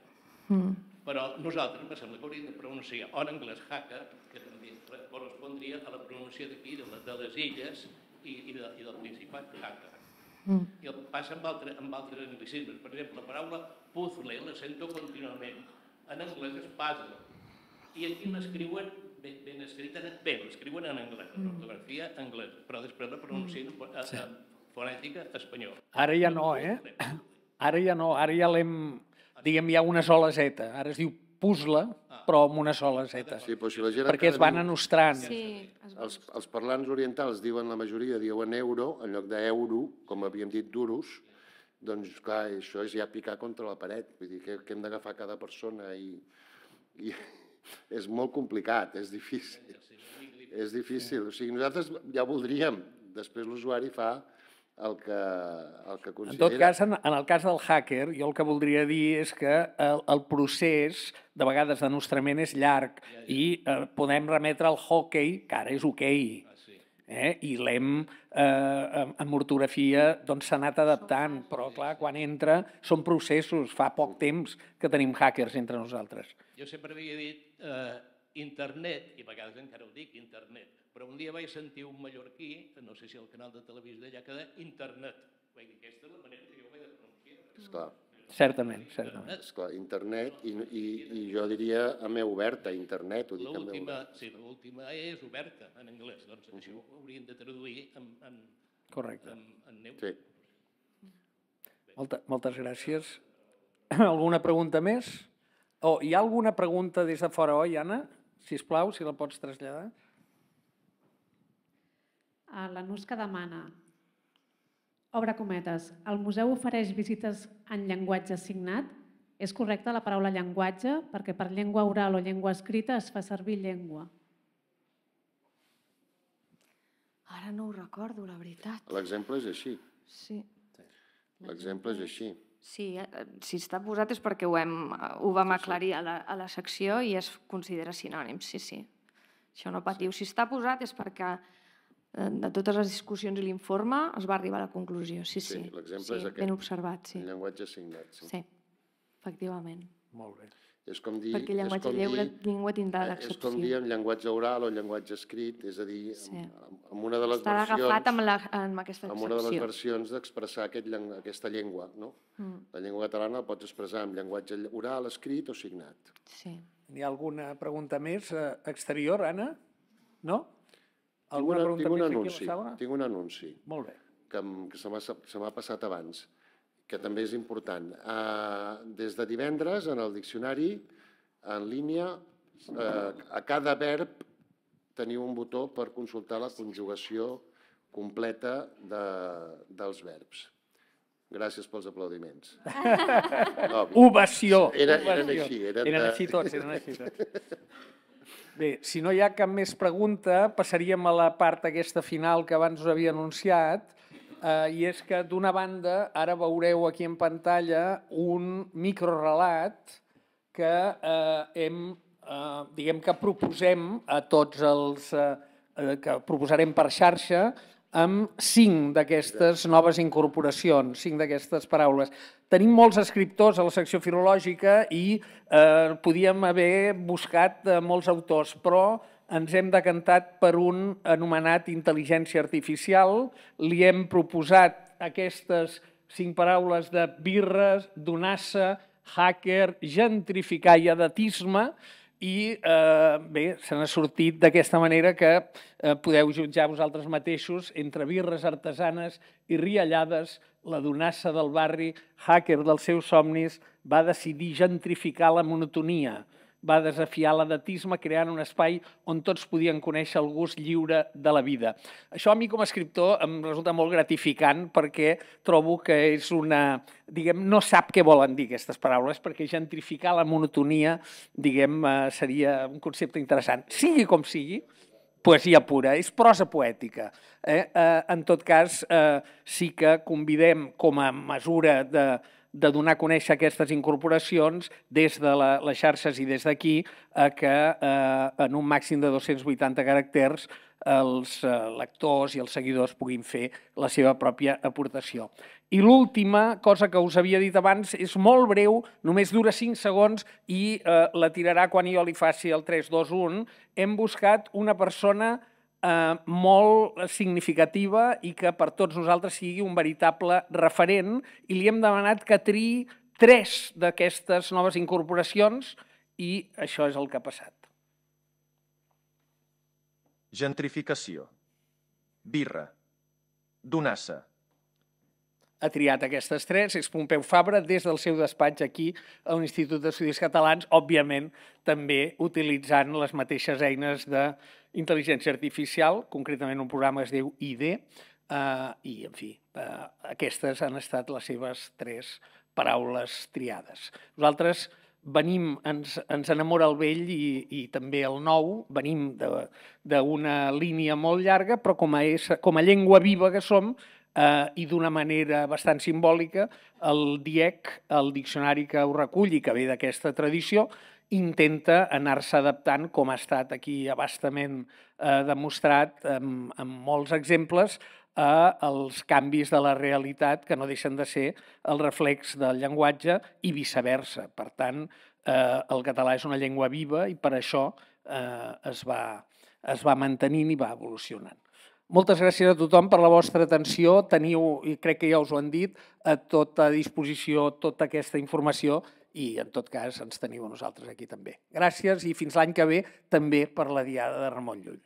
però nosaltres me sembla que hauríem de pronunciar en anglès hacker, que també correspondria a la pronuncia d'aquí, de, de les illes i, i, de, i del Principat, hacker. I el passa amb, altre, amb altres anglicismes. Per exemple, la paraula puzzle la sento contínuament. En anglès és puzzle. I aquí l'escriuen ben, ben escrit, en, bé, l'escriuen en anglès, en ortografia anglesa, però després la pronuncien en, en, en fonètica espanyola. Ara ja no, eh? Ara ja no, ara ja l'hem... Diguem, hi ha una sola zeta. Ara es diu puzzle, però amb una sola zeta. Sí, però si la gent Perquè es van diu- anostrant. Sí. Els, els parlants orientals diuen, la majoria diuen euro, en lloc d'euro, com havíem dit duros, doncs clar, això és ja picar contra la paret, vull dir que, que hem d'agafar cada persona i, i és molt complicat, és difícil. És difícil, o sigui, nosaltres ja voldríem, després l'usuari fa el que, el que En considera. tot cas, en, en el cas del hacker, jo el que voldria dir és que el, el procés, de vegades, de nostrament és llarg i eh, podem remetre al hockey, que ara és hoquei, eh? i l'hem, eh, en- en ortografia, doncs s'ha anat adaptant, però clar, quan entra són processos, fa poc temps que tenim hackers entre nosaltres. Jo sempre havia dit eh, internet, i a vegades encara ho dic, internet, però un dia vaig sentir un mallorquí, no sé si al canal de televisió d'allà, que deia internet. Vaig dir, aquesta és la manera que jo ho he de pronunciar. Esclar, Certament, certament. esclar, internet, i, i, i jo diria a meu oberta, internet, ho dic a meu oberta. sí, l'última és oberta en anglès, doncs això ho hauríem de traduir en, en, Correcte. en, en neu. Sí. Molta, moltes gràcies. [CLEARS THROAT] Alguna pregunta més? O hi ha alguna pregunta des de fora, oi, Anna? Si us plau, si la pots traslladar. A la NUS que demana, obre cometes, el museu ofereix visites en llenguatge signat? És correcta la paraula llenguatge? Perquè per llengua oral o llengua escrita es fa servir llengua. Ara no ho recordo, la veritat. L'exemple és així. Sí. L'exemple és així. Sí, eh, eh, si està posat és perquè ho, hem, eh, ho vam aclarir a la, a la secció i es considera sinònim, sí, sí. Això no patiu. Si està posat és perquè eh, de totes les discussions i l'informe es va arribar a la conclusió, sí, sí. Sí, l'exemple és sí, aquest. Ben observat, sí. En llenguatge signat, sí. Sí, efectivament. Molt bé. És com dir... Perquè és llenguatge com lliure, dir- llengua tindrà eh, És com dir l'excepció. en llenguatge oral o en llenguatge escrit, és a dir, Sí. amb, amb una de les Estarà agafat amb, versions, la, amb aquesta amb una de les excepció. versions d'expressar aquest, aquesta llengua, no? Mm, La llengua catalana la pots expressar en llenguatge oral, escrit o signat. sí. Hi ha alguna pregunta més eh, exterior, Anna? No? Tinc, Alguna una, pregunta tinc un més aquí a anunci, la sala? tinc un anunci Molt bé. que, que se m'ha se m'ha passat abans, que també és important. Uh, des de divendres, en el diccionari, en línia, uh, a cada verb teniu un botó per consultar la conjugació completa de, dels verbs. Gràcies pels aplaudiments. [LAUGHS] No, Ovació! Era- eren ovació. així, eren eren de- així tots, eren així tots. [LAUGHS] Bé, si no hi ha cap més pregunta, passaríem a la part aquesta final que abans us havia anunciat, eh, i és que d'una banda, ara veureu aquí en pantalla un microrelat que eh, hem, eh, diguem que proposem a tots els eh, eh, que proposarem per xarxa amb cinc d'aquestes noves incorporacions, cinc d'aquestes paraules. Tenim molts escriptors a la secció filològica i eh, podíem haver buscat eh, molts autors, però ens hem decantat per un anomenat intel·ligència artificial. Li hem proposat aquestes cinc paraules de birres, donassa, hacker, gentrificar i edatisme, i eh, bé, se n'ha sortit d'aquesta manera que eh, podeu jutjar vosaltres mateixos entre birres artesanes i riallades, la donassa del barri, hacker dels seus somnis, va decidir gentrificar la monotonia, va desafiar l'edatisme creant un espai on tots podien conèixer el gust lliure de la vida. Això a mi com a escriptor em resulta molt gratificant perquè trobo que és una... diguem, no sap què volen dir aquestes paraules perquè gentrificar la monotonia, diguem, eh, seria un concepte interessant. Sigui com sigui, poesia pura, és prosa poètica. Eh? Eh, en tot cas, eh, sí que convidem com a mesura de, de donar a conèixer aquestes incorporacions des de la, les xarxes i des d'aquí a que eh, en un màxim de 280 caràcters els eh, lectors i els seguidors puguin fer la seva pròpia aportació. I l'última cosa que us havia dit abans és molt breu, només dura 5 segons i eh, la tirarà quan jo li faci el 3, 2, 1. Hem buscat una persona eh, molt significativa i que per tots nosaltres sigui un veritable referent i li hem demanat que triï tres d'aquestes noves incorporacions i això és el que ha passat. Gentrificació. Birra. Donassa ha triat aquestes tres, és Pompeu Fabra, des del seu despatx aquí a l'Institut d'Estudis Catalans, òbviament també utilitzant les mateixes eines d'intel·ligència artificial, concretament un programa es diu ID, eh, i, en fi, eh, aquestes han estat les seves tres paraules triades. Nosaltres venim, ens, ens enamora el vell i, i també el nou, venim d'una línia molt llarga, però com a, essa, com a llengua viva que som, eh, i d'una manera bastant simbòlica, el DIEC, el diccionari que ho recull i que ve d'aquesta tradició, intenta anar-se adaptant, com ha estat aquí abastament eh, demostrat amb, amb molts exemples, a els canvis de la realitat que no deixen de ser el reflex del llenguatge i viceversa. Per tant, eh, el català és una llengua viva i per això eh, es, va, es va mantenint i va evolucionant. Moltes gràcies a tothom per la vostra atenció. Teniu, i crec que ja us ho han dit, a tota disposició tota aquesta informació i, en tot cas, ens teniu a nosaltres aquí també. Gràcies i fins l'any que ve també per la Diada de Ramon Llull.